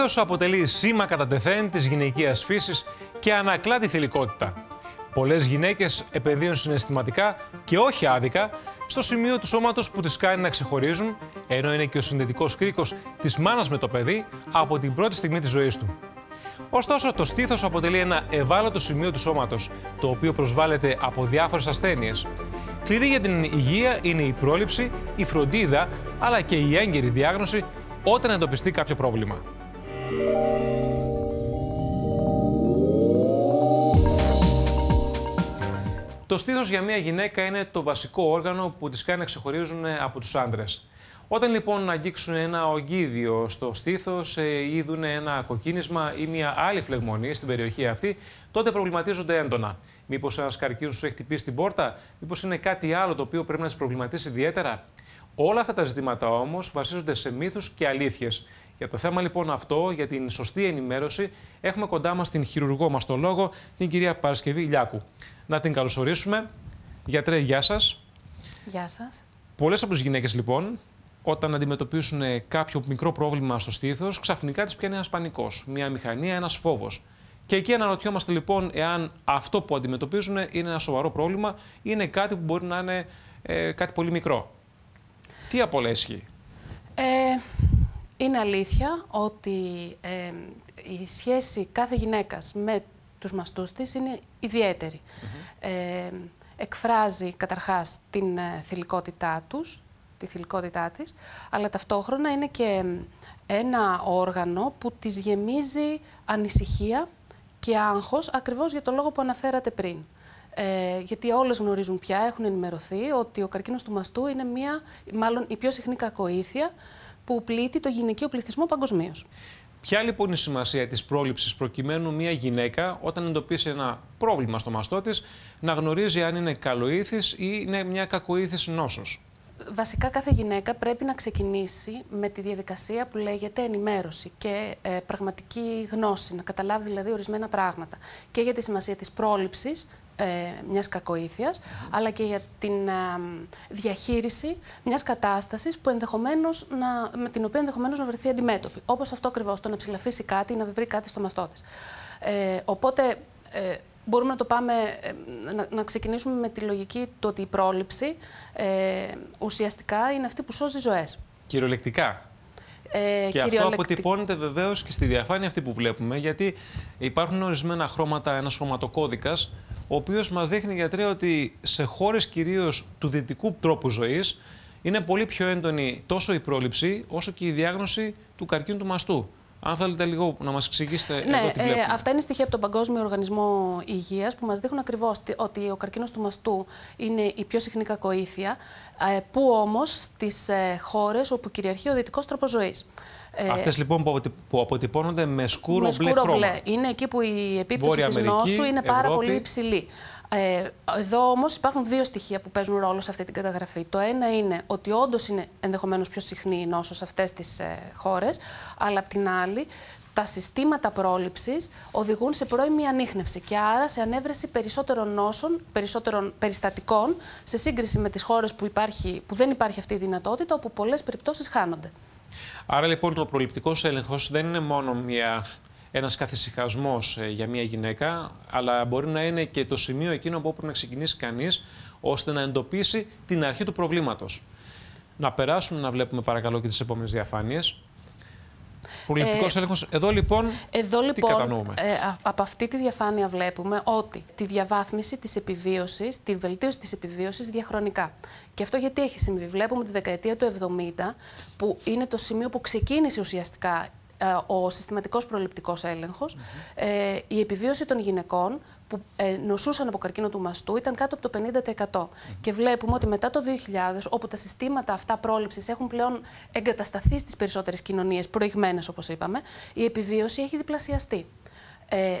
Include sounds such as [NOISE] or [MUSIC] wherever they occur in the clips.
Το στήθος αποτελεί σήμα κατά τεθέν της γυναικείας φύσης και ανακλά τη θηλυκότητα. Πολλές γυναίκες επενδύουν συναισθηματικά και όχι άδικα στο σημείο του σώματος που τις κάνει να ξεχωρίζουν, ενώ είναι και ο συνδετικός κρίκος της μάνας με το παιδί από την πρώτη στιγμή της ζωής του. Ωστόσο, το στήθος αποτελεί ένα ευάλωτο σημείο του σώματος, το οποίο προσβάλλεται από διάφορες ασθένειες. Κλειδί για την υγεία είναι η πρόληψη, η φροντίδα, αλλά και η έγκαιρη διάγνωση όταν εντοπιστεί κάποιο πρόβλημα. Το στήθος για μια γυναίκα είναι το βασικό όργανο που τις κάνει να ξεχωρίζουν από τους άντρες. Όταν λοιπόν αγγίξουν ένα ογκίδιο στο στήθος ή ε, δουν ένα κοκκίνισμα ή μια άλλη φλεγμονή στην περιοχή αυτή, τότε προβληματίζονται έντονα. Μήπως ένας καρκίνος τους έχει χτυπήσει την πόρτα, μήπως είναι κάτι άλλο το οποίο πρέπει να τις προβληματίσει ιδιαίτερα; Όλα αυτά τα ζητήματα όμως βασίζονται σε μύθους και αλήθειες. Για το θέμα λοιπόν αυτό, για την σωστή ενημέρωση, έχουμε κοντά μας την χειρουργό μας το λόγο, την κυρία Παρασκευή Λιάκου. Να την καλωσορίσουμε. Γιατρέ, γεια σας. Γεια σας. Πολλές από τις γυναίκες λοιπόν, όταν αντιμετωπίσουν κάποιο μικρό πρόβλημα στο στήθος, ξαφνικά τη πιάνει ένας πανικός, μια μηχανία, ένας φόβος. Και εκεί αναρωτιόμαστε λοιπόν εάν αυτό που αντιμετωπίζουν είναι ένα σοβαρό πρόβλημα ή είναι κάτι που μπορεί να είναι ε, κάτι πολύ μικρό. Τι απ' όλα Ε, είναι αλήθεια ότι ε, η σχέση κάθε γυναίκας με τους μαστούς της είναι ιδιαίτερη. ε, εκφράζει καταρχάς την ε, θηλυκότητά τους, τη θηλυκότητά της, αλλά ταυτόχρονα είναι και ένα όργανο που της γεμίζει ανησυχία και άγχος ακριβώς για το λόγο που αναφέρατε πριν. Ε, γιατί όλες γνωρίζουν πια, έχουν ενημερωθεί ότι ο καρκίνος του μαστού είναι μία, μάλλον η πιο συχνή κακοήθεια που πλήττει το γυναικείο πληθυσμό παγκοσμίως. Ποια λοιπόν είναι η σημασία της πρόληψης προκειμένου μια γυναίκα όταν εντοπίσει ένα πρόβλημα στο μαστό της να γνωρίζει αν είναι καλοήθης ή είναι μια κακοήθης νόσος; Βασικά κάθε γυναίκα πρέπει να ξεκινήσει με τη διαδικασία που λέγεται ενημέρωση και ε, πραγματική γνώση, να καταλάβει δηλαδή ορισμένα πράγματα και για τη σημασία της πρόληψης ε, μιας κακοήθειας, αλλά και για την ε, διαχείριση μιας κατάστασης που ενδεχομένως να, με την οποία ενδεχομένως να βρεθεί αντιμέτωπη. Όπως αυτό ακριβώς, το να ψηλαφίσει κάτι ή να βρει κάτι στο μαστό της. Ε, οπότε, ε, μπορούμε να το πάμε, ε, να, να ξεκινήσουμε με τη λογική του ότι η πρόληψη ε, ουσιαστικά είναι αυτή που σώζει ζωές. Κυριολεκτικά. Ε, και αυτό αποτυπώνεται βεβαίως και στη διαφάνεια αυτή που βλέπουμε, γιατί υπάρχουν ορισμένα χρώματα, ένας χρωματοκώδικας, ο οποίος μας δείχνει γιατρέ ότι σε χώρες κυρίως του δυτικού τρόπου ζωής είναι πολύ πιο έντονη τόσο η πρόληψη όσο και η διάγνωση του καρκίνου του μαστού. Αν θέλετε λίγο να μας εξηγήσετε ναι, εδώ τι βλέπουμε. Ε, αυτά είναι στοιχεία από τον Παγκόσμιο Οργανισμό Υγείας που μας δείχνουν ακριβώς ότι ο καρκίνος του μαστού είναι η πιο συχνή κακοήθεια, ε, που όμως στις ε, χώρες όπου κυριαρχεί ο δυτικός τρόπος ζωής. Ε, Αυτές λοιπόν που αποτυπώνονται με σκούρο, με σκούρο μπλε, χρώμα. Είναι εκεί που η επίπτωση της νόσου είναι πάρα πολύ υψηλή. Ε, εδώ όμως υπάρχουν δύο στοιχεία που παίζουν ρόλο σε αυτή την καταγραφή. Το ένα είναι ότι όντως είναι ενδεχομένως πιο συχνή η νόσο σε αυτές τις ε, χώρες, αλλά απ' την άλλη τα συστήματα πρόληψης οδηγούν σε πρώιμη ανείχνευση και άρα σε ανέβρεση περισσότερων νόσων, περισσότερων περιστατικών σε σύγκριση με τις χώρες που, που δεν υπάρχει αυτή η δυνατότητα, όπου πολλές περιπτώσεις χάνονται. Άρα λοιπόν ο προληπτικός έλεγχος δεν είναι μόνο μια ένας καθησυχασμό ε, για μια γυναίκα, αλλά μπορεί να είναι και το σημείο εκείνο που πρέπει να ξεκινήσει κανείς ώστε να εντοπίσει την αρχή του προβλήματος. Να περάσουμε να βλέπουμε παρακαλώ και τις επόμενες διαφάνειες. Προληπτικό ε, έλεγχος. Εδώ λοιπόν. Εδώ λοιπόν, τι κατανοούμε; Ε, από αυτή τη διαφάνεια βλέπουμε ότι τη διαβάθμιση της επιβίωσης, τη βελτίωση της επιβίωσης διαχρονικά. Και αυτό γιατί έχει συμβεί. Βλέπουμε τη δεκαετία του 70, που είναι το σημείο που ξεκίνησε ουσιαστικά ε, ο συστηματικός προληπτικός έλεγχος, ε, η επιβίωση των γυναικών που ε, νοσούσαν από καρκίνο του μαστού ήταν κάτω από το 50%. Και βλέπουμε ότι μετά το 2000, όπου τα συστήματα αυτά πρόληψης έχουν πλέον εγκατασταθεί στις περισσότερες κοινωνίες, προηγμένες όπως είπαμε, η επιβίωση έχει διπλασιαστεί. Ε,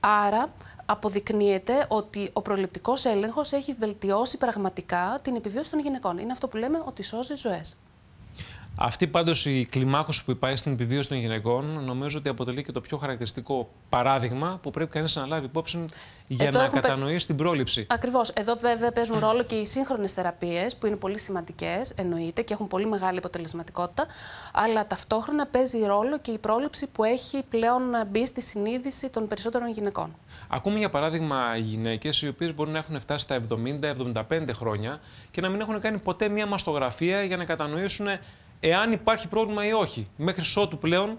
άρα αποδεικνύεται ότι ο προληπτικός έλεγχος έχει βελτιώσει πραγματικά την επιβίωση των γυναικών. Είναι αυτό που λέμε ότι σώζει ζωές. Αυτή πάντως η κλιμάκωση που υπάρχει στην επιβίωση των γυναικών νομίζω ότι αποτελεί και το πιο χαρακτηριστικό παράδειγμα που πρέπει κανείς να λάβει υπόψη για Εδώ να κατανοήσει την πρόληψη. Ακριβώς. Εδώ βέβαια παίζουν ρόλο και οι σύγχρονες θεραπείες που είναι πολύ σημαντικές, εννοείται και έχουν πολύ μεγάλη αποτελεσματικότητα, αλλά ταυτόχρονα παίζει ρόλο και η πρόληψη που έχει πλέον μπει στη συνείδηση των περισσότερων γυναικών. Ακούμε για παράδειγμα γυναίκες οι οποίες μπορεί να έχουν φτάσει στα 70-75 χρόνια και να μην έχουν κάνει ποτέ μία μαστογραφία για να κατανοήσουν εάν υπάρχει πρόβλημα ή όχι. Μέχρι ότου πλέον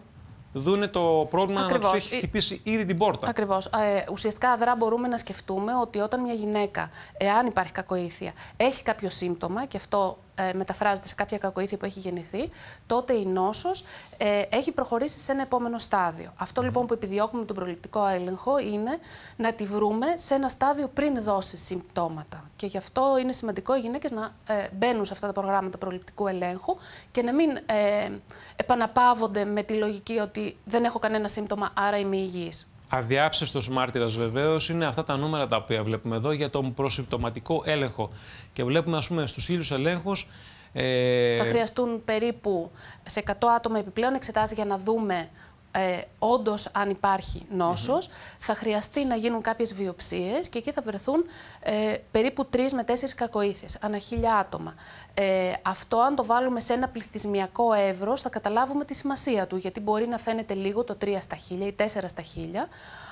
δούνε το πρόβλημα Ακριβώς. να τους έχει χτυπήσει ήδη την πόρτα. Ακριβώς. Ε, ουσιαστικά, αδρά μπορούμε να σκεφτούμε ότι όταν μια γυναίκα, εάν υπάρχει κακοήθεια, έχει κάποιο σύμπτωμα, και αυτό ε, μεταφράζεται σε κάποια κακοήθεια που έχει γεννηθεί, τότε η νόσος ε, έχει προχωρήσει σε ένα επόμενο στάδιο. Αυτό λοιπόν που επιδιώκουμε με τον προληπτικό έλεγχο είναι να τη βρούμε σε ένα στάδιο πριν δώσει συμπτώματα. Και γι' αυτό είναι σημαντικό οι γυναίκες να ε, μπαίνουν σε αυτά τα προγράμματα προληπτικού ελέγχου και να μην ε, επαναπαύονται με τη λογική ότι δεν έχω κανένα σύμπτωμα, άρα είμαι υγιής. Αδιάψευτο μάρτυρας βεβαίως είναι αυτά τα νούμερα τα οποία βλέπουμε εδώ για τον προσυμπτωματικό έλεγχο. Και βλέπουμε, ας πούμε, στους ήλιους ελέγχους. Ε... Θα χρειαστούν περίπου σε 100 άτομα επιπλέον εξετάσει για να δούμε ε, όντως αν υπάρχει νόσος, θα χρειαστεί να γίνουν κάποιες βιοψίες και εκεί θα βρεθούν ε, περίπου 3 με 4 κακοήθειες ανά χίλια άτομα. Ε, αυτό αν το βάλουμε σε ένα πληθυσμιακό εύρος θα καταλάβουμε τη σημασία του, γιατί μπορεί να φαίνεται λίγο το 3 στα χίλια ή 4 στα χίλια,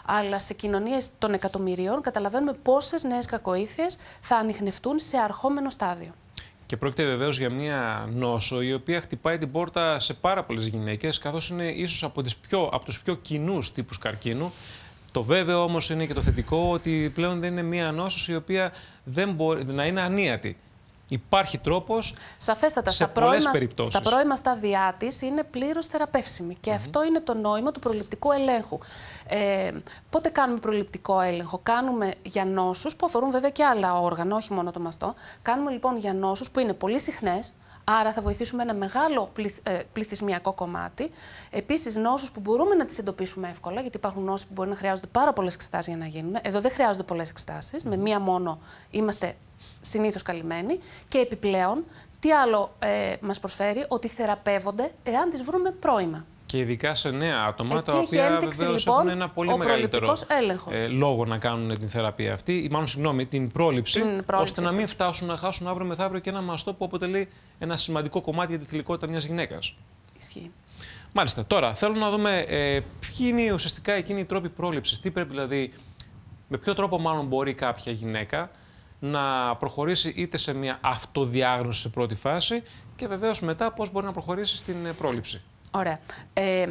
αλλά σε κοινωνίες των εκατομμυρίων καταλαβαίνουμε πόσες νέες κακοήθειες θα ανοιχνευτούν σε αρχόμενο στάδιο. Και πρόκειται βεβαίως για μια νόσο η οποία χτυπάει την πόρτα σε πάρα πολλές γυναίκες, καθώς είναι ίσως από, από τους πιο κοινούς τύπους καρκίνου. Το βέβαιο όμως είναι και το θετικό ότι πλέον δεν είναι μια νόσος η οποία δεν μπορεί να είναι ανίατη. Υπάρχει τρόπος. Σαφέστατα. Σε στα πρώιμα, περιπτώσεις. Στα πρώιμα στάδια της είναι πλήρως θεραπεύσιμη. Και αυτό είναι το νόημα του προληπτικού ελέγχου. Ε, πότε κάνουμε προληπτικό έλεγχο; Κάνουμε για νόσους που αφορούν βέβαια και άλλα όργανα, όχι μόνο το μαστό. Κάνουμε λοιπόν για νόσους που είναι πολύ συχνές, Άρα θα βοηθήσουμε ένα μεγάλο ε, πληθυσμιακό κομμάτι. Επίσης, νόσους που μπορούμε να τις εντοπίσουμε εύκολα, γιατί υπάρχουν νόσοι που μπορεί να χρειάζονται πάρα πολλές εξετάσεις για να γίνουν. Εδώ δεν χρειάζονται πολλές εξετάσεις. Με μία μόνο είμαστε συνήθως καλυμμένοι. Και επιπλέον, τι άλλο ε, μας προσφέρει, ότι θεραπεύονται εάν τις βρούμε πρώιμα. Και ειδικά σε νέα άτομα, Εκεί τα οποία βεβαίως λοιπόν, έχουν ένα πολύ μεγαλύτερο ε, λόγο να κάνουν την θεραπεία αυτή, ή μάλλον συγγνώμη, την πρόληψη, την πρόληψη ώστε να μην φτάσουν να χάσουν αύριο μεθαύριο και ένα μαστό που αποτελεί ένα σημαντικό κομμάτι για τη θηλυκότητα μιας γυναίκας. Ισχύει. Μάλιστα. Τώρα, θέλω να δούμε ε, ποιοι είναι ουσιαστικά εκείνοι οι τρόποι πρόληψης. Τι πρέπει δηλαδή, με ποιο τρόπο μάλλον μπορεί κάποια γυναίκα να προχωρήσει είτε σε μια αυτοδιάγνωση σε πρώτη φάση και βεβαίως μετά πώς μπορεί να προχωρήσει στην ε, πρόληψη. Ωραία. Ε,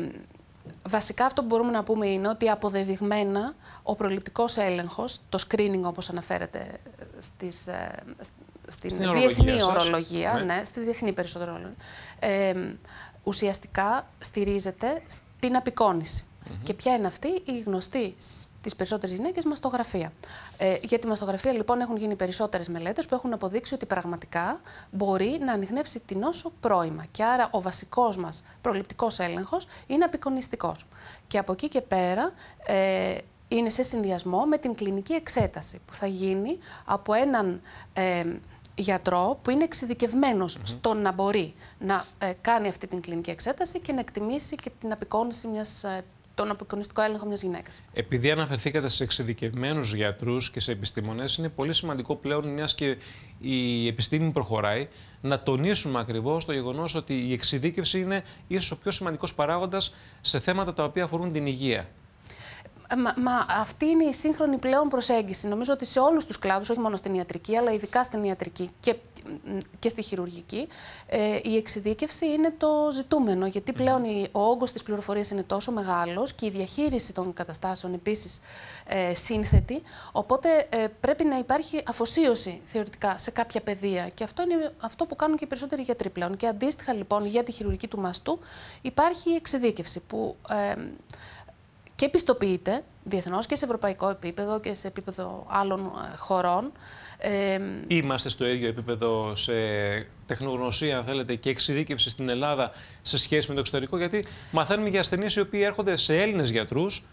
βασικά αυτό που μπορούμε να πούμε είναι ότι αποδεδειγμένα ο προληπτικός έλεγχος, το screening όπως αναφέρεται στις, ε, στην, στην διεθνή ορολογία, ναι. ναι. στη διεθνή περισσότερο ε, ουσιαστικά στηρίζεται στην απεικόνηση. Και ποια είναι αυτή; Η γνωστή στις περισσότερες γυναίκες μαστογραφία. Ε, για τη μαστογραφία, λοιπόν, έχουν γίνει περισσότερες μελέτες που έχουν αποδείξει ότι πραγματικά μπορεί να ανοιχνεύσει την νόσο πρώιμα. Και άρα ο βασικός μας προληπτικός έλεγχος είναι απεικονιστικός. Και από εκεί και πέρα. Ε, είναι σε συνδυασμό με την κλινική εξέταση που θα γίνει από έναν ε, γιατρό που είναι εξειδικευμένος στο να μπορεί να ε, κάνει αυτή την κλινική εξέταση και να εκτιμήσει και την απεικόνηση μιας ε, τον απεικονιστικό έλεγχο μιας γυναίκας. Επειδή αναφερθήκατε σε εξειδικευμένους γιατρούς και σε επιστήμονες, είναι πολύ σημαντικό πλέον, μιας και η επιστήμη προχωράει, να τονίσουμε ακριβώς το γεγονός ότι η εξειδίκευση είναι ίσως ο πιο σημαντικός παράγοντας σε θέματα τα οποία αφορούν την υγεία. Μα, μα, αυτή είναι η σύγχρονη πλέον προσέγγιση. Νομίζω ότι σε όλους τους κλάδους, όχι μόνο στην ιατρική, αλλά ειδικά στην ιατρική και, και στη χειρουργική, ε, η εξειδίκευση είναι το ζητούμενο. Γιατί πλέον ο όγκος της πληροφορίας είναι τόσο μεγάλος και η διαχείριση των καταστάσεων επίσης ε, σύνθετη. Οπότε ε, πρέπει να υπάρχει αφοσίωση θεωρητικά σε κάποια παιδεία. Και αυτό είναι αυτό που κάνουν και οι περισσότεροι γιατροί πλέον. Και αντίστοιχα λοιπόν για τη χειρουργική του μαστού υπάρχει η εξειδίκευση που. Ε, και πιστοποιείται διεθνώς και σε ευρωπαϊκό επίπεδο και σε επίπεδο άλλων ε, χωρών. Είμαστε στο ίδιο επίπεδο σε τεχνογνωσία, αν θέλετε, και εξειδίκευση στην Ελλάδα σε σχέση με το εξωτερικό, γιατί μαθαίνουμε για ασθενείς οι οποίοι έρχονται σε Έλληνες γιατρούς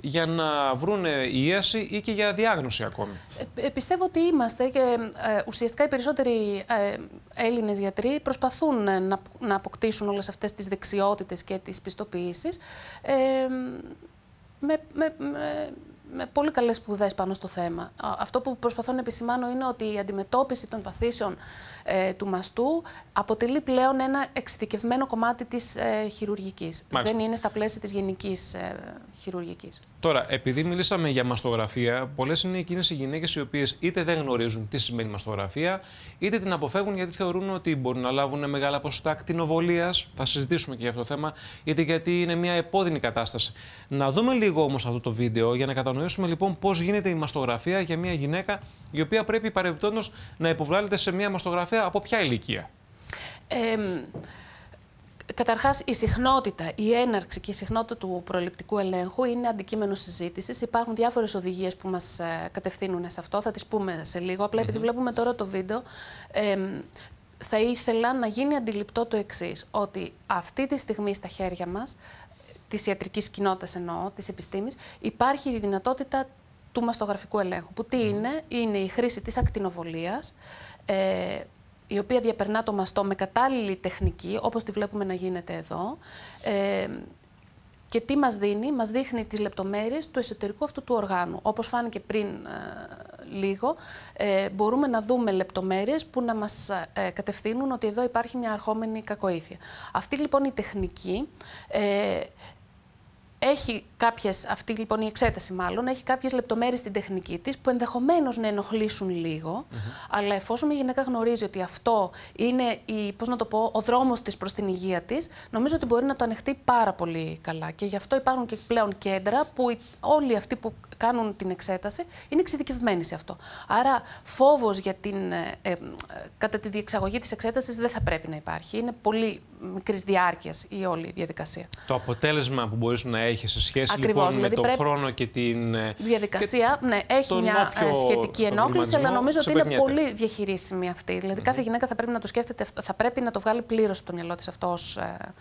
για να βρουν ίαση ή και για διάγνωση ακόμη. Ε, ε πιστεύω ότι είμαστε και ε, ουσιαστικά οι περισσότεροι ε, Έλληνες γιατροί προσπαθούν να, να αποκτήσουν όλες αυτές τις δεξιότητες και τις πιστοποιήσεις ε, με, με, με με πολύ καλές σπουδές πάνω στο θέμα. Αυτό που προσπαθώ να επισημάνω είναι ότι η αντιμετώπιση των παθήσεων ε, του μαστού αποτελεί πλέον ένα εξειδικευμένο κομμάτι της ε, χειρουργικής. Δεν είναι στα πλαίσια της γενικής ε, χειρουργικής. Τώρα, επειδή μιλήσαμε για μαστογραφία, πολλές είναι εκείνες οι γυναίκες οι οποίες είτε δεν γνωρίζουν τι σημαίνει μαστογραφία, είτε την αποφεύγουν γιατί θεωρούν ότι μπορούν να λάβουν μεγάλα ποσοστά ακτινοβολία. Θα συζητήσουμε και για αυτό το θέμα, είτε γιατί είναι μια επώδυνη κατάσταση. Να δούμε λίγο όμως αυτό το βίντεο για να κατανοήσουμε λοιπόν πώς γίνεται η μαστογραφία για μια γυναίκα η οποία πρέπει παρεμπιπτόντως να υποβάλλεται σε μια μαστογραφία από ποια ηλικία; Ε, Καταρχάς, η συχνότητα, η έναρξη και η συχνότητα του προληπτικού ελέγχου είναι αντικείμενο συζήτησης. Υπάρχουν διάφορες οδηγίες που μας ε, κατευθύνουν σε αυτό. Θα τις πούμε σε λίγο. Απλά επειδή βλέπουμε τώρα το βίντεο, ε, θα ήθελα να γίνει αντιληπτό το εξής: Ότι αυτή τη στιγμή στα χέρια μας, της ιατρικής κοινότητας εννοώ, της επιστήμης, υπάρχει η δυνατότητα του μαστογραφικού ελέγχου. Που τι είναι, είναι η χρήση της ακτινοβολίας. Ε, η οποία διαπερνά το μαστό με κατάλληλη τεχνική, όπως τη βλέπουμε να γίνεται εδώ. Ε, και τι μας δίνει, μας δείχνει τις λεπτομέρειες του εσωτερικού αυτού του οργάνου. Όπως φάνηκε πριν ε, λίγο, ε, μπορούμε να δούμε λεπτομέρειες που να μας ε, κατευθύνουν ότι εδώ υπάρχει μια αρχόμενη κακοήθεια. Αυτή λοιπόν η τεχνική ε, έχει κάποιες, αυτή λοιπόν η εξέταση μάλλον, έχει κάποιες λεπτομέρειες στην τεχνική της που ενδεχομένως να ενοχλήσουν λίγο. Αλλά εφόσον η γυναίκα γνωρίζει ότι αυτό είναι η, πώς να το πω, ο δρόμος της προς την υγεία της, νομίζω ότι μπορεί να το ανεχτεί πάρα πολύ καλά. Και γι' αυτό υπάρχουν και πλέον κέντρα που όλοι αυτοί που κάνουν την εξέταση είναι εξειδικευμένοι σε αυτό. Άρα φόβος για την, ε, ε, κατά τη διεξαγωγή της εξέτασης δεν θα πρέπει να υπάρχει. Είναι πολύ μικρής διάρκειας η όλη διαδικασία. Το αποτέλεσμα που μπορείς να έχεις σε σχέση λοιπόν, δηλαδή με τον χρόνο και την. Ε, διαδικασία, ναι, έχει μια ε, σχετική ενόχληση, αλλά νομίζω ότι είναι πολύ διαχειρίσιμη αυτή. Δηλαδή, κάθε γυναίκα θα πρέπει να το σκέφτεται, θα πρέπει να το βγάλει πλήρως από το μυαλό της αυτό ως ε,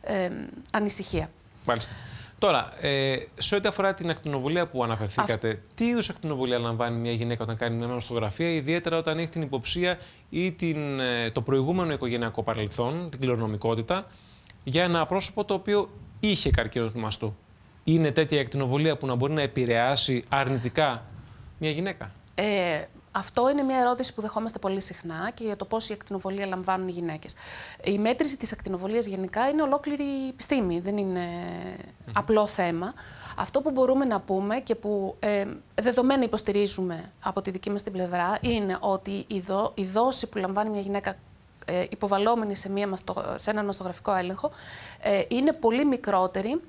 ε, ανησυχία. Μάλιστα. Τώρα, ε, σε ό,τι αφορά την ακτινοβολία που αναφερθήκατε, τι είδους ακτινοβολία λαμβάνει μια γυναίκα όταν κάνει μια μαστογραφία, ιδιαίτερα όταν έχει την υποψία ή την, ε, το προηγούμενο οικογενειακό παρελθόν, την κληρονομικότητα, για ένα πρόσωπο το οποίο είχε καρκίνο του μαστού. Είναι τέτοια ακτινοβολία που να μπορεί να επηρεάσει αρνητικά μια γυναίκα; Ε, αυτό είναι μια ερώτηση που δεχόμαστε πολύ συχνά και για το πώς η ακτινοβολία λαμβάνουν οι γυναίκες. Η μέτρηση της ακτινοβολίας γενικά είναι ολόκληρη επιστήμη, δεν είναι απλό θέμα. Αυτό που μπορούμε να πούμε και που ε, δεδομένα υποστηρίζουμε από τη δική μας την πλευρά είναι ότι η, δό, η δόση που λαμβάνει μια γυναίκα ε, υποβαλλόμενη σε, μια σε έναν μαστογραφικό έλεγχο ε, είναι πολύ μικρότερη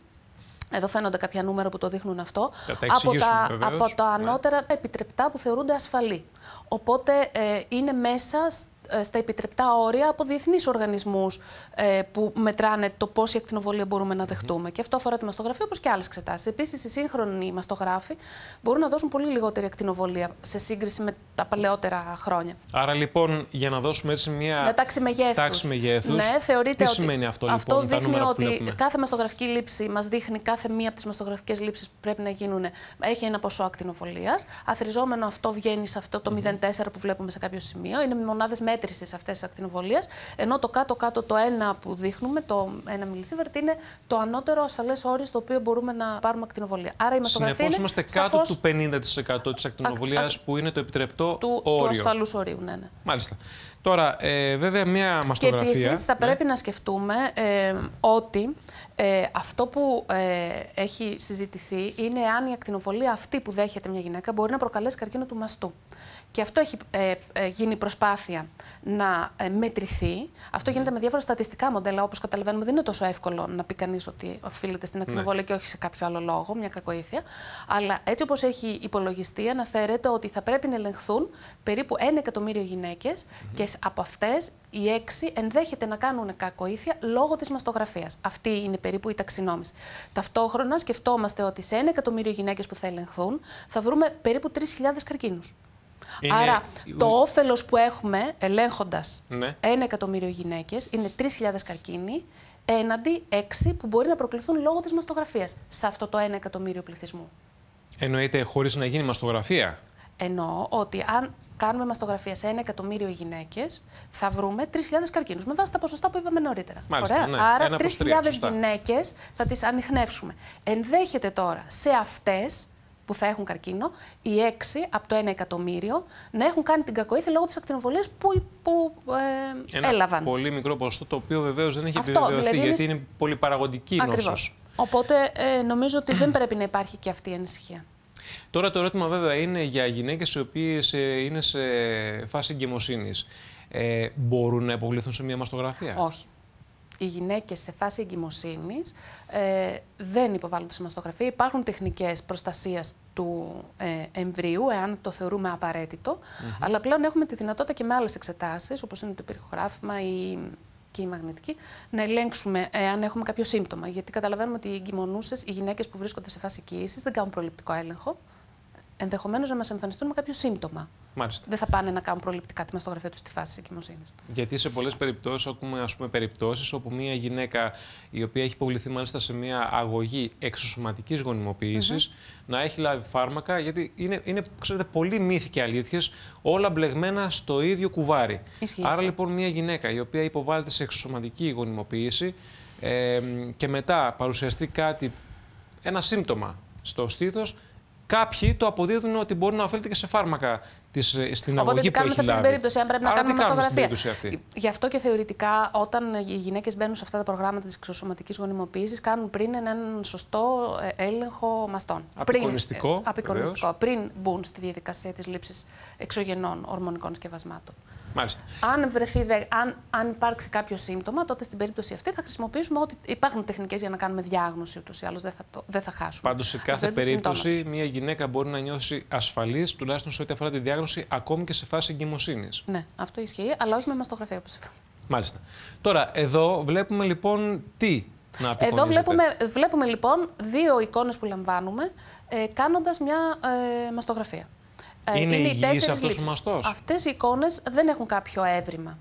εδώ φαίνονται κάποια νούμερα που το δείχνουν αυτό. από, τα, από τα ναι. ανώτερα επιτρεπτά που θεωρούνται ασφαλή. Οπότε ε, είναι μέσα ε, στα επιτρεπτά όρια από διεθνείς οργανισμούς ε, που μετράνε το πόση ακτινοβολία μπορούμε να δεχτούμε. Και αυτό αφορά τη μαστογραφία όπως και άλλες εξετάσεις. Επίσης, οι σύγχρονοι μαστογράφοι μπορούν να δώσουν πολύ λιγότερη ακτινοβολία σε σύγκριση με τα παλαιότερα χρόνια. Άρα, λοιπόν, για να δώσουμε έτσι μια, μια τάξη μεγέθους. Τάξη μεγέθους. Ναι, θεωρείται τι ότι σημαίνει αυτό, λοιπόν, αυτό δείχνει ότι κάθε μαστογραφική λήψη μας δείχνει κάθε μία από τις μαστογραφικές λήψεις που πρέπει να γίνουν έχει ένα ποσό ακτινοβολία. Αθριζόμενο αυτό βγαίνει σε αυτό το 0,4 που βλέπουμε σε κάποιο σημείο. Είναι μονάδες μέτρηση αυτές τη ακτινοβολία. Ενώ το κάτω-κάτω το ένα που δείχνουμε, το 1 μιλισίβερτ, είναι το ανώτερο ασφαλές όριο στο οποίο μπορούμε να πάρουμε ακτινοβολία. Άρα η Συνεπώς είμαστε κάτω του 50% της ακτινοβολίας που είναι το επιτρεπτό του, όριο. Του ασφαλούς ορίου, ναι, ναι. Μάλιστα. Τώρα, ε, βέβαια, μία μαστογραφία... Και επίσης θα ναι. πρέπει να σκεφτούμε ε, ότι ε, αυτό που ε, έχει συζητηθεί είναι αν η ακτινοβολία αυτή που δέχεται μια γυναίκα μπορεί να προκαλέσει καρκίνο του μαστού. Και αυτό έχει ε, ε, γίνει προσπάθεια να ε, μετρηθεί. Αυτό γίνεται με διάφορα στατιστικά μοντέλα. Όπως καταλαβαίνουμε, δεν είναι τόσο εύκολο να πει κανείς ότι οφείλεται στην ακτινοβολία ναι. και όχι σε κάποιο άλλο λόγο, μια κακοήθεια. Αλλά έτσι όπως έχει υπολογιστεί, αναφέρεται ότι θα πρέπει να ελεγχθούν περίπου 1 εκατομμύριο γυναίκες και από αυτές οι 6 ενδέχεται να κάνουν κακοήθεια λόγω της μαστογραφίας. Αυτή είναι περίπου η ταξινόμηση. Ταυτόχρονα σκεφτόμαστε ότι σε 1 εκατομμύριο γυναίκες που θα ελεγχθούν θα βρούμε περίπου 3.000 καρκίνους. Άρα το όφελος που έχουμε ελέγχοντας ναι. ένα εκατομμύριο γυναίκες είναι 3.000 καρκίνοι έναντι 6 που μπορεί να προκληθούν λόγω της μαστογραφίας σε αυτό το 1 εκατομμύριο πληθυσμού. Εννοείται χωρίς να γίνει μαστογραφία; Εννοώ ότι αν κάνουμε μαστογραφία σε ένα εκατομμύριο γυναίκες, θα βρούμε 3.000 καρκίνους. Με βάση τα ποσοστά που είπαμε νωρίτερα. Μάλιστα, Ναι. Άρα 3.000 γυναίκες θα τις ανοιχνεύσουμε. Ενδέχεται τώρα σε αυτές που θα έχουν καρκίνο, οι 6 από το 1 εκατομμύριο να έχουν κάνει την κακοήθεια λόγω της ακτινοβολίας που, που ε, Ένα έλαβαν. Πολύ μικρό ποσοστό το οποίο βεβαίως δεν έχει επιβεβαιωθεί δηλαδή γιατί είναι, είναι πολύ παραγωγική η νόσος. Οπότε ε, νομίζω ότι δεν πρέπει να υπάρχει και αυτή η ανησυχία. Τώρα το ερώτημα βέβαια είναι για γυναίκες οι οποίες ε, είναι σε φάση εγκυμοσύνης. Ε, μπορούν να υποβληθούν σε μια μαστογραφία; Όχι. Οι γυναίκες σε φάση εγκυμοσύνης ε, δεν υποβάλλονται σε μαστογραφία. Υπάρχουν τεχνικές προστασίας του ε, εμβρίου, εάν το θεωρούμε απαραίτητο. Αλλά πλέον έχουμε τη δυνατότητα και με άλλες εξετάσεις, όπως είναι το πυρηχογράφημα ή και η μαγνητική, να ελέγξουμε αν έχουμε κάποιο σύμπτωμα. Γιατί καταλαβαίνουμε ότι οι εγκυμονούσες, οι γυναίκες που βρίσκονται σε φάση κοίησης, δεν κάνουν προληπτικό έλεγχο. Ενδεχομένως να μας εμφανιστούν με κάποιο σύμπτωμα. Μάλιστα. Δεν θα πάνε να κάνουν προληπτικά τη μαστογραφία τους στη φάση τη εγκυμοσύνης. Γιατί σε πολλές περιπτώσεις έχουμε ας πούμε, περιπτώσεις όπου μια γυναίκα η οποία έχει υποβληθεί μάλιστα σε μια αγωγή εξωσωματικής γονιμοποίησης mm-hmm. να έχει λάβει φάρμακα. Γιατί είναι, είναι ξέρετε, πολύ μύθοι και αλήθειες όλα μπλεγμένα στο ίδιο κουβάρι. Ισχύει. Άρα λοιπόν μια γυναίκα η οποία υποβάλλεται σε εξωσωματική γονιμοποίηση ε, και μετά παρουσιαστεί κάτι, ένα σύμπτωμα στο στήθος, Κάποιοι το αποδίδουν ότι μπορεί να οφείλεται και σε φάρμακα της, ε, στην Οπότε αγωγή τι κάνουμε που σε αυτή την περίπτωση, αν πρέπει Άρα να κάνουμε τι μαστογραφία; Στην αυτή; Γι' αυτό και θεωρητικά, όταν οι γυναίκες μπαίνουν σε αυτά τα προγράμματα της εξωσωματικής γονιμοποίησης, κάνουν πριν έναν σωστό ε, έλεγχο μαστών. Απεικονιστικό. Πριν, απεικονιστικό, πριν μπουν στη διαδικασία της λήψης εξωγενών ορμονικών σκευασμάτων. Μάλιστα. Αν, βρεθεί, αν, αν υπάρξει κάποιο σύμπτωμα, τότε στην περίπτωση αυτή θα χρησιμοποιήσουμε ότι υπάρχουν τεχνικές για να κάνουμε διάγνωση ούτως ή άλλως. Δεν, θα δεν θα χάσουμε. Πάντως, σε κάθε περίπτωση, μια γυναίκα μπορεί να νιώσει ασφαλής, τουλάχιστον σε ό,τι αφορά τη διάγνωση, ακόμη και σε φάση εγκυμοσύνης. Ναι, αυτό ισχύει, αλλά όχι με μαστογραφία, όπως είπα. Μάλιστα. Τώρα, εδώ βλέπουμε λοιπόν τι να Εδώ βλέπουμε, βλέπουμε λοιπόν δύο εικόνες που λαμβάνουμε ε, κάνοντας μια ε, μαστογραφία. Ε, είναι, είναι υγιής αυτός ο μαστός. Αυτές οι εικόνες δεν έχουν κάποιο έβριμα.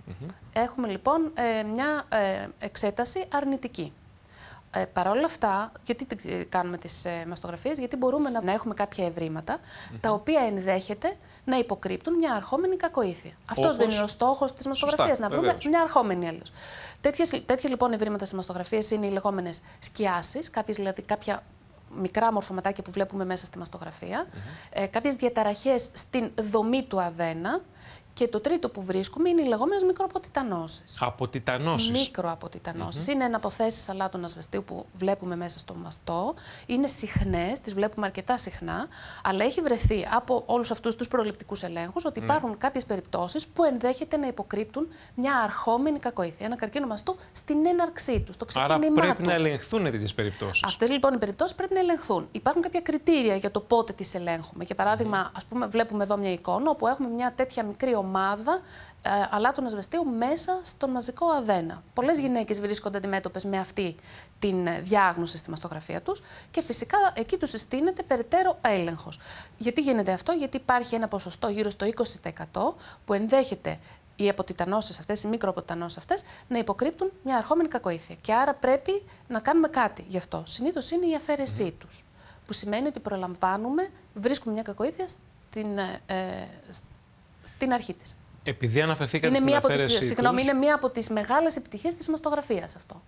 Έχουμε λοιπόν ε, μια ε, εξέταση αρνητική. Ε, Παρ' όλα αυτά, γιατί κάνουμε τις ε, μαστογραφίες, γιατί μπορούμε να, να έχουμε κάποια ευρήματα, τα οποία ενδέχεται να υποκρύπτουν μια αρχόμενη κακοήθεια. Αυτός δεν είναι ο στόχος της μαστογραφίας, να βρούμε μια αρχόμενη αλλιώς. Τέτοια λοιπόν ευρήματα στις μαστογραφίες είναι οι λεγόμενες σκιάσεις, κάποιες, δηλαδή κάποια μικρά μορφωματάκια που βλέπουμε μέσα στη μαστογραφία, mm ε, κάποιες διαταραχές στην δομή του αδένα και το τρίτο που βρίσκουμε είναι οι λεγόμενες μικροαποτιτανώσει. Αποτιτανώσεις. Μικροαποτιτανώσεις. Mm -hmm. Είναι αναποθέσει αλάτων ασβεστίου που βλέπουμε μέσα στο μαστό. Είναι συχνές, τις βλέπουμε αρκετά συχνά, αλλά έχει βρεθεί από όλους αυτούς τους προληπτικούς ελέγχους ότι υπάρχουν mm. κάποιες περιπτώσεις που ενδέχεται να υποκρύπτουν μια αρχόμενη κακοήθεια. Ένα καρκίνο μαστού στην έναρξή τους, στο ξεκίνημά Άρα πρέπει να ελεγχθούν τέτοιες περιπτώσεις. Αυτές λοιπόν οι περιπτώσεις πρέπει να ελεγχθούν. Υπάρχουν κάποια κριτήρια για το πότε τις ελέγχουμε. Για παράδειγμα, mm. ας πούμε, βλέπουμε εδώ μια εικόνα όπου έχουμε μια τέτοια μικρή ομάδα ε, αλάτων ασβεστίου μέσα στον μαζικό αδένα. Πολλές γυναίκες βρίσκονται αντιμέτωπες με αυτή την ε, διάγνωση στη μαστογραφία τους και φυσικά εκεί τους συστήνεται περαιτέρω έλεγχος. Γιατί γίνεται αυτό, Γιατί υπάρχει ένα ποσοστό γύρω στο 20% που ενδέχεται οι αποτιτανώσει αυτές, οι μικροαποτιτανώσει αυτές, να υποκρύπτουν μια αρχόμενη κακοήθεια. Και άρα πρέπει να κάνουμε κάτι γι' αυτό. Συνήθως είναι η αφαίρεσή τους. Που σημαίνει ότι προλαμβάνουμε, βρίσκουμε μια κακοήθεια στην, ε, ε στην αρχή της. Επειδή αναφερθήκατε είναι στην αφαίρεσή τις, Συγγνώμη, είναι μία από τις μεγάλες επιτυχίες της μαστογραφίας αυτό.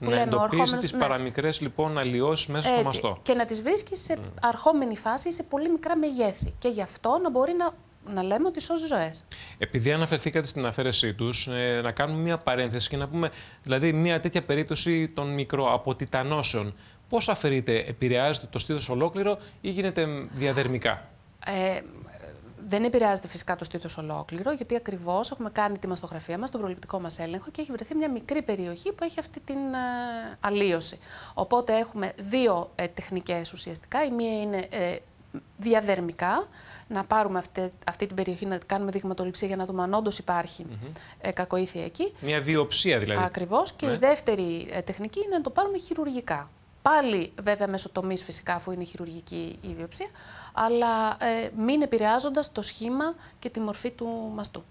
Που να εντοπίσει τις ναι. παραμικρές λοιπόν αλλοιώσεις μέσα Έτσι, στο μαστό. Και να τις βρίσκεις σε mm. αρχόμενη φάση ή σε πολύ μικρά μεγέθη. Και γι' αυτό να μπορεί να, να λέμε ότι σώζει ζωές. Επειδή αναφερθήκατε στην αφαίρεσή τους, ε, να κάνουμε μία παρένθεση και να πούμε, δηλαδή, μία τέτοια περίπτωση των μικροαποτιτανώσεων. Πώς αφαιρείται, επηρεάζεται το στήθος ολόκληρο ή γίνεται διαδερμικά; Ε, δεν επηρεάζεται φυσικά το στήθος ολόκληρο, γιατί ακριβώς έχουμε κάνει τη μαστογραφία μας, τον προληπτικό μας έλεγχο και έχει βρεθεί μια μικρή περιοχή που έχει αυτή την ε, αλλίωση. Οπότε έχουμε δύο ε, τεχνικές ουσιαστικά. Η μία είναι ε, διαδερμικά, να πάρουμε αυτή, αυτή την περιοχή, να κάνουμε δειγματοληψία για να δούμε αν όντως υπάρχει ε, κακοήθεια εκεί. Μια βιοψία δηλαδή. Ακριβώς. Και η ναι. δεύτερη ε, τεχνική είναι να το πάρουμε χειρουργικά. Πάλι βέβαια μέσω τομής φυσικά, αφού είναι χειρουργική η βιοψία, αλλά ε, μην επηρεάζοντας το σχήμα και τη μορφή του μαστού.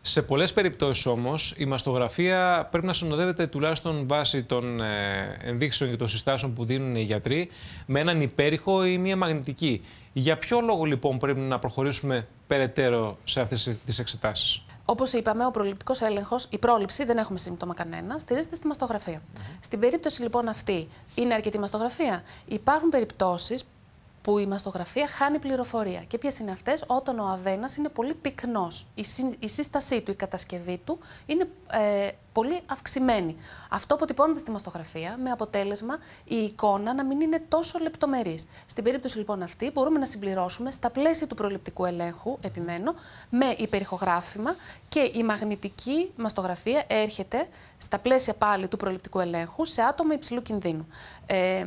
Σε πολλές περιπτώσεις όμως, η μαστογραφία πρέπει να συνοδεύεται τουλάχιστον βάσει των ε, ενδείξεων και των συστάσεων που δίνουν οι γιατροί με έναν υπέρηχο ή μία μαγνητική. Για ποιο λόγο λοιπόν πρέπει να προχωρήσουμε περαιτέρω σε αυτές τις εξετάσεις; Όπως είπαμε, ο προληπτικός έλεγχος, η πρόληψη, δεν έχουμε σύμπτωμα κανένα, στηρίζεται στη μαστογραφία. Στην περίπτωση λοιπόν αυτή, είναι αρκετή μαστογραφία. Υπάρχουν περιπτώσεις που η μαστογραφία χάνει πληροφορία. Και ποιες είναι αυτές, όταν ο αδένας είναι πολύ πυκνός. Η, η σύστασή του, η κατασκευή του είναι ε, πολύ αυξημένη. Αυτό αποτυπώνεται στη μαστογραφία με αποτέλεσμα η εικόνα να μην είναι τόσο λεπτομερής. Στην περίπτωση λοιπόν αυτή, μπορούμε να συμπληρώσουμε στα πλαίσια του προληπτικού ελέγχου, επιμένω, με υπερηχογράφημα και η μαγνητική μαστογραφία έρχεται στα πλαίσια πάλι του προληπτικού ελέγχου σε άτομα υψηλού κινδύνου. Ε,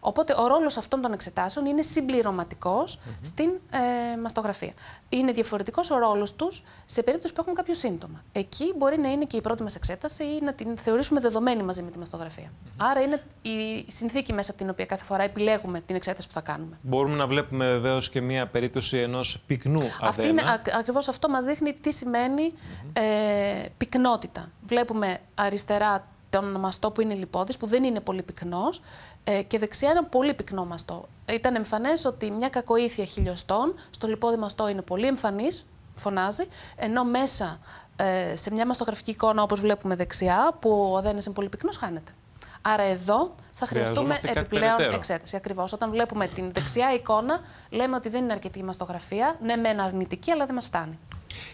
οπότε ο ρόλος αυτών των εξετάσεων είναι συμπληρωματικός στην ε, μαστογραφία. Είναι διαφορετικός ο ρόλος τους σε περίπτωση που έχουν κάποιο σύμπτωμα. Εκεί μπορεί να είναι και η πρώτη μας εξέταση ή να την θεωρήσουμε δεδομένη μαζί με τη μαστογραφία. Άρα είναι η συνθήκη μέσα από την οποία κάθε φορά επιλέγουμε την εξέταση που θα κάνουμε. Μπορούμε να βλέπουμε βεβαίως και μία περίπτωση ενός πυκνού αδένα. Ακριβώς αυτό μας δείχνει τι σημαίνει ε, πυκνότητα. Βλέπουμε αριστερά τον μαστό που είναι λιπόδης, που δεν είναι πολύ πυκνός, ε, και δεξιά ένα πολύ πυκνό μαστό. Ήταν εμφανές ότι μια κακοήθεια χιλιοστών στο λιπόδι μαστό είναι πολύ εμφανής, φωνάζει, ενώ μέσα ε, σε μια μαστογραφική εικόνα όπως βλέπουμε δεξιά, που ο αδένας είναι πολύ πυκνός, χάνεται. Άρα εδώ θα χρειαστούμε επιπλέον εξέταση. Ακριβώς. Όταν βλέπουμε την δεξιά εικόνα, λέμε ότι δεν είναι αρκετή η μαστογραφία. Ναι, με ένα αρνητική, αλλά δεν μας φτάνει.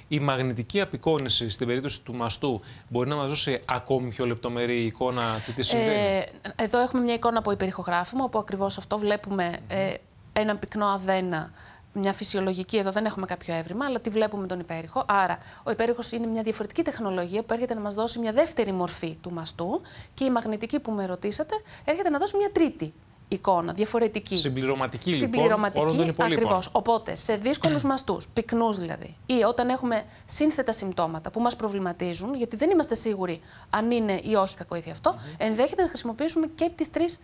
Η μαγνητική απεικόνηση στην περίπτωση του μαστού μπορεί να μας δώσει ακόμη πιο λεπτομερή εικόνα του τι συμβαίνει; Ε, εδώ έχουμε μια εικόνα από υπερηχογράφημα, όπου ακριβώς αυτό βλέπουμε ε, ένα πυκνό αδένα μια φυσιολογική, εδώ δεν έχουμε κάποιο έβριμα, αλλά τη βλέπουμε τον υπέρηχο. Άρα, ο υπέρηχος είναι μια διαφορετική τεχνολογία που έρχεται να μας δώσει μια δεύτερη μορφή του μαστού και η μαγνητική που με ρωτήσατε έρχεται να δώσει μια τρίτη εικόνα, διαφορετική. Συμπληρωματική, λοιπόν, Συμπληρωματική, ακριβώς. Οπότε, σε δύσκολους [CLEARS THROAT] μαστούς, πυκνούς δηλαδή, ή όταν έχουμε σύνθετα συμπτώματα που μας προβληματίζουν, γιατί δεν είμαστε σίγουροι αν είναι ή όχι κακοήθεια αυτό, ενδέχεται να χρησιμοποιήσουμε και τις τρεις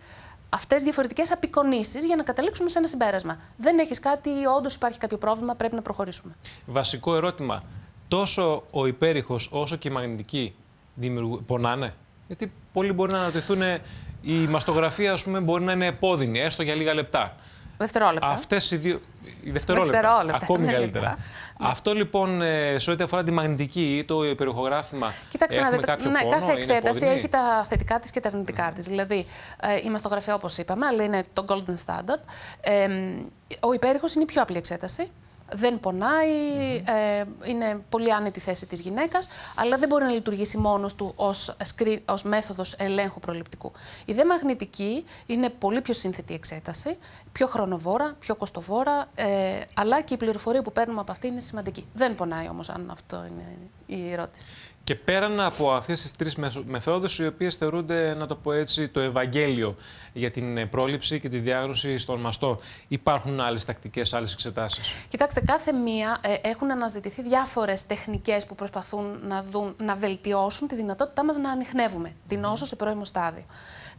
αυτές διαφορετικές απεικονίσεις για να καταλήξουμε σε ένα συμπέρασμα. Δεν έχεις κάτι ή όντως υπάρχει κάποιο πρόβλημα, πρέπει να προχωρήσουμε. Βασικό ερώτημα. Τόσο ο υπέρηχος όσο και η μαγνητική δημιουργούν, πονάνε; Γιατί πολλοί μπορεί να αναρωτηθούν η μαστογραφία ας πούμε, μπορεί να είναι επώδυνη, έστω για λίγα λεπτά. Δευτερόλεπτα. Αυτές οι δύο. Δευτερόλεπτα. Δευτερόλεπτα. Ακόμη καλύτερα. Αυτό λοιπόν ε, σε ό,τι αφορά τη μαγνητική ή το υπεροχογράφημα. Κοιτάξτε να δείτε. Ναι, πόνο, κάθε εξέταση έχει τα θετικά της και τα αρνητικά της. Δηλαδή, ε, η μαστογραφία, όπως είπαμε, αλλά είναι το golden standard. Ε, ο υπέρηχος είναι η πιο απλή εξέταση δεν πονάει, ε, είναι πολύ άνετη θέση της γυναίκας, αλλά δεν μπορεί να λειτουργήσει μόνος του ως, ως μέθοδος ελέγχου προληπτικού. Η δε μαγνητική είναι πολύ πιο σύνθετη εξέταση, πιο χρονοβόρα, πιο κοστοβόρα, ε, αλλά και η πληροφορία που παίρνουμε από αυτή είναι σημαντική. Δεν πονάει όμως, αν αυτό είναι η ερώτηση. Και πέραν από αυτές τις τρεις μεθόδους, οι οποίες θεωρούνται, να το πω έτσι, το Ευαγγέλιο για την ε, πρόληψη και τη διάγνωση στον μαστό, υπάρχουν άλλες τακτικές, άλλες εξετάσεις; Κοιτάξτε, κάθε μία ε, έχουν αναζητηθεί διάφορες τεχνικές που προσπαθούν να, δουν, να βελτιώσουν τη δυνατότητά μας να ανοιχνεύουμε την όσο σε πρώιμο στάδιο.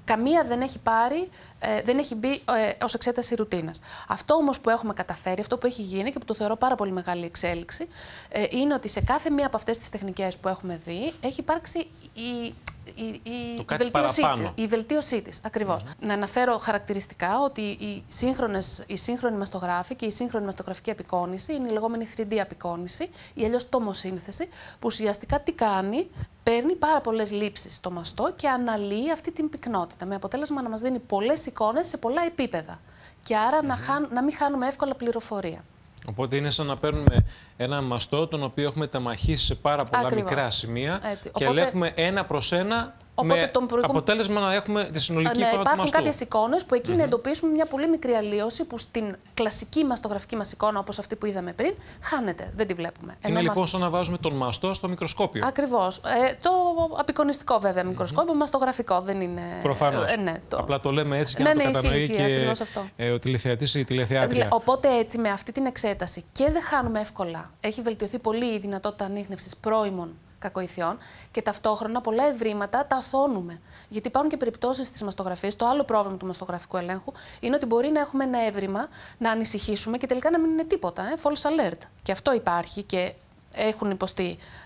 Καμία δεν έχει πάρει, ε, δεν έχει μπει ε, ως εξέταση ρουτίνας. Αυτό όμως που έχουμε καταφέρει, αυτό που έχει γίνει και που το θεωρώ πάρα πολύ μεγάλη εξέλιξη, ε, είναι ότι σε κάθε μία από αυτές τις τεχνικές που έχουμε δει έχει υπάρξει η η, η, βελτίωσή, η βελτίωσή της, ακριβώς. Να αναφέρω χαρακτηριστικά ότι οι, σύγχρονες, οι σύγχρονοι μαστογράφοι και η σύγχρονη μαστογραφική απεικόνηση είναι η λεγόμενη 3D απεικόνηση ή αλλιώς τομοσύνθεση, που ουσιαστικά τι κάνει, παίρνει πάρα πολλές λήψεις στο μαστό και αναλύει αυτή την πυκνότητα. Με αποτέλεσμα να μας δίνει πολλές εικόνες σε πολλά επίπεδα. Και άρα να, χάν, να μην χάνουμε εύκολα πληροφορία. Οπότε είναι σαν να παίρνουμε ένα μαστό τον οποίο έχουμε ταμαχίσει σε πάρα πολλά μικρά σημεία Έτσι. και Οπότε... ελέγχουμε ένα προς ένα Οπότε με τον προηγούμενο... αποτέλεσμα να έχουμε τη συνολική ναι, εικόνα του μαστού. Υπάρχουν κάποιες εικόνες που εκεί mm -hmm. εντοπίσουμε μια πολύ μικρή αλλίωση που στην κλασική μαστογραφική μας εικόνα, όπως αυτή που είδαμε πριν, χάνεται. Δεν τη βλέπουμε. Είναι Ενώ λοιπόν σαν να βάζουμε τον μαστό στο μικροσκόπιο. Ακριβώς. Ε, το απεικονιστικό βέβαια μικροσκόπιο, mm -hmm. μαστογραφικό δεν είναι. Προφανώς. Ε, ναι, το... Απλά το λέμε έτσι για ναι, να ναι, το κατανοεί ισχύει, και ε, ο τηλεθεατής ή η τηλεθεάτρια. Οπότε έτσι με αυτή την εξέταση και δεν χάνουμε εύκολα. Έχει βελτιωθεί πολύ η δυνατότητα ανείχνευσης πρώιμων κακοηθιών και ταυτόχρονα πολλά ευρήματα τα αθώνουμε. Γιατί υπάρχουν και περιπτώσεις τη μαστογραφία. Το άλλο πρόβλημα του μαστογραφικού ελέγχου είναι ότι μπορεί να έχουμε ένα έβριμα, να ανησυχήσουμε και τελικά να μην είναι τίποτα. Ε; False alert. Και αυτό υπάρχει και έχουν υποστεί ε,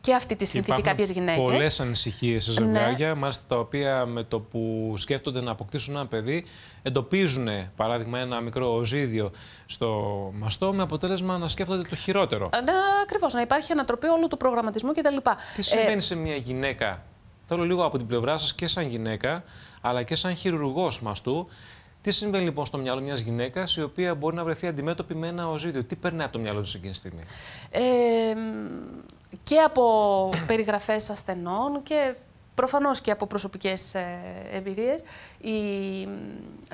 και αυτή τη συνθήκη κάποιες γυναίκες. Πολλές ανησυχίες σε ζευγάρια, ναι. μάλιστα τα οποία με το που σκέφτονται να αποκτήσουν ένα παιδί, εντοπίζουν παράδειγμα ένα μικρό οζίδιο στο μαστό με αποτέλεσμα να σκέφτονται το χειρότερο. Ναι, Ακριβώς, να υπάρχει ανατροπή όλου του προγραμματισμού κτλ. Τι συμβαίνει ε, σε μια γυναίκα, θέλω λίγο από την πλευρά σας και σαν γυναίκα, αλλά και σαν χειρουργός μαστού, τι συμβαίνει λοιπόν στο μυαλό μιας γυναίκας η οποία μπορεί να βρεθεί αντιμέτωπη με ένα οζίδιο, τι περνάει από το μυαλό της εκείνη τη στιγμή; Ε, και από περιγραφές ασθενών και προφανώς και από προσωπικές ε, εμπειρίες. Η,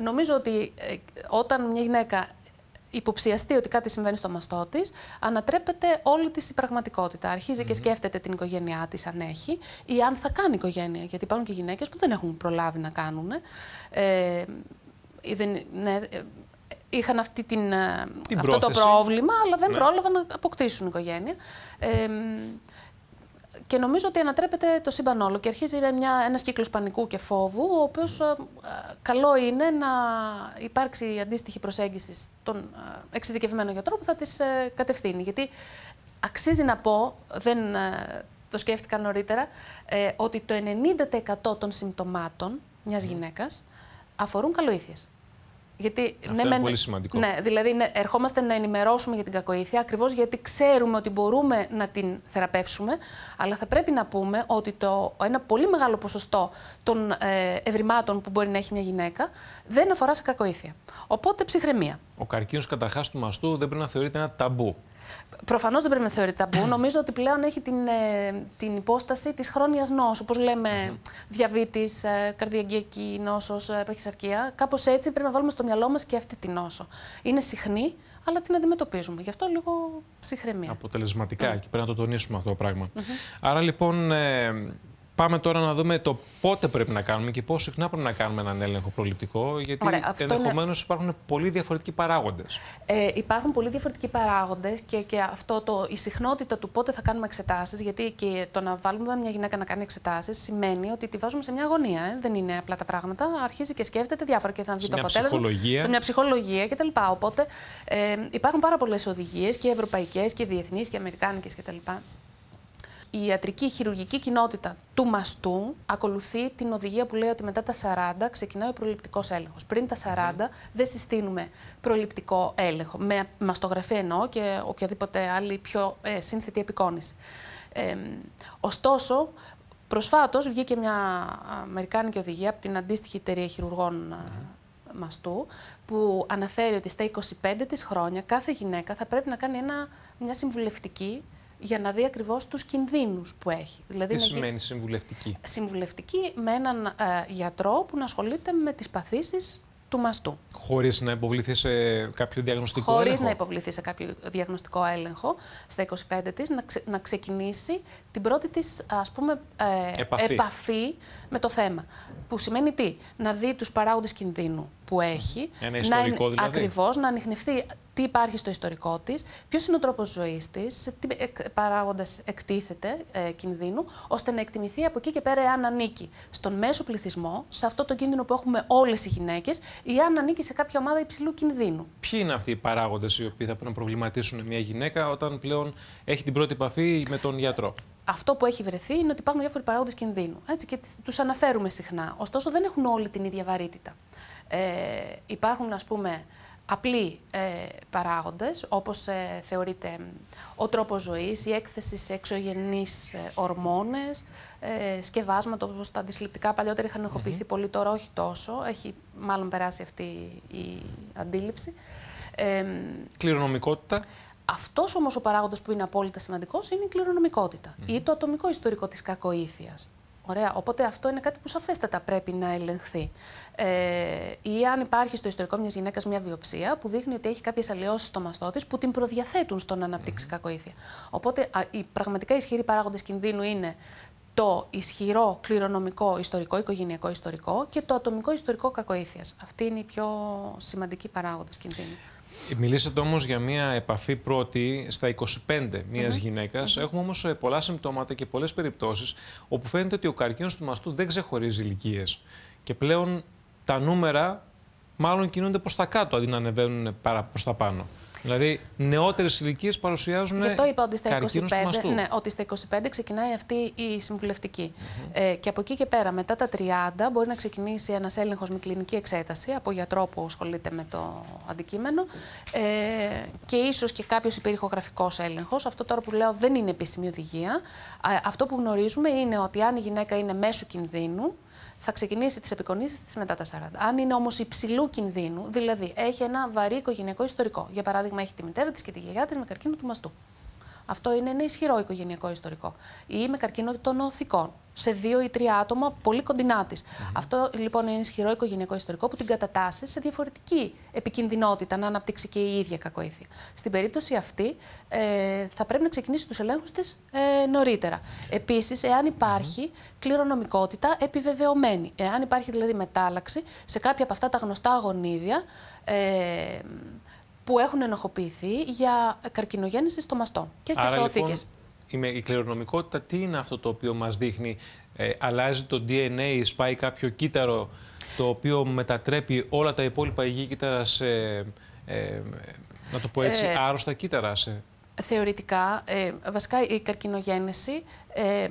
νομίζω ότι ε, όταν μια γυναίκα υποψιαστεί ότι κάτι συμβαίνει στο μαστό της, ανατρέπεται όλη της η πραγματικότητα. Αρχίζει και σκέφτεται την οικογένειά της, αν έχει, ή αν θα κάνει οικογένεια. Γιατί υπάρχουν και γυναίκες που δεν έχουν προλάβει να κάνουν. Ε, δεν, ναι, ε, είχαν αυτή την, ε, αυτό το πρόβλημα, αλλά δεν ναι. πρόλαβαν να αποκτήσουν οικογένεια. Ε, και νομίζω ότι ανατρέπεται το σύμπαν όλο και αρχίζει μια, ένας κύκλος πανικού και φόβου, ο οποίος ε, καλό είναι να υπάρξει αντίστοιχη προσέγγιση στον ε, εξειδικευμένο γιατρό που θα τις ε, κατευθύνει. Γιατί αξίζει να πω, δεν το σκέφτηκα νωρίτερα, ότι το 90% των συμπτωμάτων μιας γυναίκας αφορούν καλοήθειες. Γιατί, Αυτό ναι, είναι πολύ σημαντικό. Ναι, δηλαδή ναι, ερχόμαστε να ενημερώσουμε για την κακοήθεια, ακριβώς γιατί ξέρουμε ότι μπορούμε να την θεραπεύσουμε, αλλά θα πρέπει να πούμε ότι το, ένα πολύ μεγάλο ποσοστό των ε, ευρημάτων που μπορεί να έχει μια γυναίκα δεν αφορά σε κακοήθεια. Οπότε ψυχραιμία. Ο καρκίνος καταρχάς του μαστού δεν πρέπει να θεωρείται ένα ταμπού. Προφανώς δεν πρέπει να θεωρείται ταμπού. Νομίζω ότι πλέον έχει την, ε, την υπόσταση της χρόνιας νόσου. Όπως λέμε, διαβήτης, ε, καρδιακή νόσος, ε, παχυσαρκία. Κάπως έτσι πρέπει να βάλουμε στο μυαλό μας και αυτή την νόσο. Είναι συχνή, αλλά την αντιμετωπίζουμε. Γι' αυτό λίγο ψυχραιμία. Αποτελεσματικά και πρέπει να το τονίσουμε αυτό το πράγμα. Άρα λοιπόν. Πάμε τώρα να δούμε το πότε πρέπει να κάνουμε και πόσο συχνά πρέπει να κάνουμε έναν έλεγχο προληπτικό, γιατί ενδεχομένω είναι... υπάρχουν πολύ διαφορετικοί παράγοντες. Ε, υπάρχουν πολύ διαφορετικοί παράγοντες και, και αυτό το, η συχνότητα του πότε θα κάνουμε εξετάσεις, γιατί και το να βάλουμε μια γυναίκα να κάνει εξετάσεις σημαίνει ότι τη βάζουμε σε μια αγωνία. Ε. Δεν είναι απλά τα πράγματα. Αρχίζει και σκέφτεται διάφορα και θα βγει το αποτέλεσμα. Ψυχολογία. Σε μια ψυχολογία κτλ. Οπότε ε, υπάρχουν πάρα πολλές οδηγίες και ευρωπαϊκές και διεθνείς και αμερικάνικες κτλ η ιατρική χειρουργική κοινότητα του μαστού ακολουθεί την οδηγία που λέει ότι μετά τα 40 ξεκινάει ο προληπτικός έλεγχος. Πριν τα 40 δεν συστήνουμε προληπτικό έλεγχο, με μαστογραφία εννοώ και οποιαδήποτε άλλη πιο ε, σύνθετη επικόνηση. Ε, ωστόσο, προσφάτως βγήκε μια αμερικάνικη οδηγία από την αντίστοιχη εταιρεία χειρουργών μαστού, που αναφέρει ότι στα 25 της χρόνια κάθε γυναίκα θα πρέπει να κάνει ένα, μια συμβουλευτική για να δει ακριβώς τους κινδύνους που έχει. Δηλαδή, Τι σημαίνει συμβουλευτική; Συμβουλευτική με έναν ε, γιατρό που να ασχολείται με τις παθήσεις του μαστού. Χωρίς να υποβληθεί σε κάποιο διαγνωστικό Χωρίς έλεγχο; Χωρί να υποβληθεί σε κάποιο διαγνωστικό έλεγχο στα 25 της, να, να ξεκινήσει την πρώτη της ε, επαφή. επαφή με το θέμα. Που σημαίνει τι, να δει τους παράγοντες κινδύνου που έχει. Ένα ιστορικό να, δηλαδή. Ακριβώς, να ανοιχνευτεί τι υπάρχει στο ιστορικό της, ποιος είναι ο τρόπος ζωής της, σε τι παράγοντες εκτίθεται ε, κινδύνου, ώστε να εκτιμηθεί από εκεί και πέρα εάν ανήκει στον μέσο πληθυσμό, σε αυτό το κίνδυνο που έχουμε όλες οι γυναίκες, ή αν ανήκει σε κάποια ομάδα υψηλού κινδύνου. Ποιοι είναι αυτοί οι παράγοντες οι οποίοι θα πρέπει να προβληματίσουν μια γυναίκα όταν πλέον έχει την πρώτη επαφή με τον γιατρό; Αυτό που έχει βρεθεί είναι ότι υπάρχουν διάφοροι παράγοντες κινδύνου. Έτσι, και τους αναφέρουμε συχνά. Ωστόσο, δεν έχουν όλοι την ίδια βαρύτητα. Ε, υπάρχουν, ας πούμε, απλοί ε, παράγοντες, όπως ε, θεωρείται ο τρόπος ζωής, η έκθεση σε εξωγενείς ε, ορμόνες, ε, σκευάσματα όπως τα αντισυλληπτικά παλιότερα είχαν εχοποιηθεί πολύ, τώρα όχι τόσο, έχει μάλλον περάσει αυτή η αντίληψη. Ε, Κληρονομικότητα. Αυτός όμως ο παράγοντας που είναι απόλυτα σημαντικός είναι η κληρονομικότητα ή το ατομικό ιστορικό της κακοήθειας. Ωραία. Οπότε αυτό είναι κάτι που σαφέστατα πρέπει να ελεγχθεί. Ε, ή αν υπάρχει στο ιστορικό μιας γυναίκας μια βιοψία που δείχνει ότι έχει κάποιες αλλοιώσεις στο μαστό της που την προδιαθέτουν στο να αναπτύξει mm. κακοήθεια. Οπότε α, οι πραγματικά ισχυροί παράγοντες κινδύνου είναι το ισχυρό κληρονομικό ιστορικό, οικογενειακό ιστορικό και το ατομικό ιστορικό κακοήθειας. Αυτοί είναι οι πιο σημαντικοί παράγοντες κινδύνου. Μιλήσατε όμως για μια επαφή πρώτη στα 25 μιας mm γυναίκας. Έχουμε όμως ε, πολλά συμπτώματα και πολλές περιπτώσεις όπου φαίνεται ότι ο καρκίνος του μαστού δεν ξεχωρίζει ηλικίες. Και πλέον τα νούμερα μάλλον κινούνται προς τα κάτω αντί να ανεβαίνουν προς τα πάνω. Δηλαδή, νεότερες ηλικίες παρουσιάζουν. Γι' αυτό είπα ότι στα 25, ναι, ότι στα 25 ξεκινάει αυτή η συμβουλευτική. ε, και από εκεί και πέρα, μετά τα 30, μπορεί να ξεκινήσει ένας έλεγχος με κλινική εξέταση από γιατρό που ασχολείται με το αντικείμενο ε, και ίσως και κάποιος υπερηχογραφικός έλεγχος. Αυτό τώρα που λέω δεν είναι επίσημη οδηγία. αυτό που γνωρίζουμε είναι ότι αν η γυναίκα είναι μέσου κινδύνου, θα ξεκινήσει τις επικονίσει της μετά τα 40. Αν είναι όμως υψηλού κινδύνου, δηλαδή έχει ένα βαρύ οικογενειακό ιστορικό. Για παράδειγμα, έχει τη μητέρα της και τη γιαγιά της με καρκίνο του μαστού. Αυτό είναι ένα ισχυρό οικογενειακό ιστορικό. Ή με καρκίνο των οθικών σε δύο ή τρία άτομα πολύ κοντινά της. Αυτό λοιπόν είναι ισχυρό οικογενειακό ιστορικό που την κατατάσσει σε διαφορετική επικινδυνότητα να αναπτύξει και η ίδια κακοήθεια. Στην περίπτωση αυτή ε, θα πρέπει να ξεκινήσει τους ελέγχους της ε, νωρίτερα. Επίσης, εάν υπάρχει κληρονομικότητα επιβεβαιωμένη, εάν υπάρχει δηλαδή μετάλλαξη σε κάποια από αυτά τα γνωστά αγωνίδια. Ε, που έχουν ενοχοποιηθεί για καρκινογέννηση στο μαστό και στις Άρα, λοιπόν, η κληρονομικότητα τι είναι αυτό το οποίο μας δείχνει. Ε, αλλάζει το DNA, σπάει κάποιο κύτταρο το οποίο μετατρέπει όλα τα υπόλοιπα υγιή κύτταρα σε, ε, να το πω έτσι, ε, άρρωστα κύτταρα. Σε... Θεωρητικά, ε, βασικά η καρκινογέννηση ε,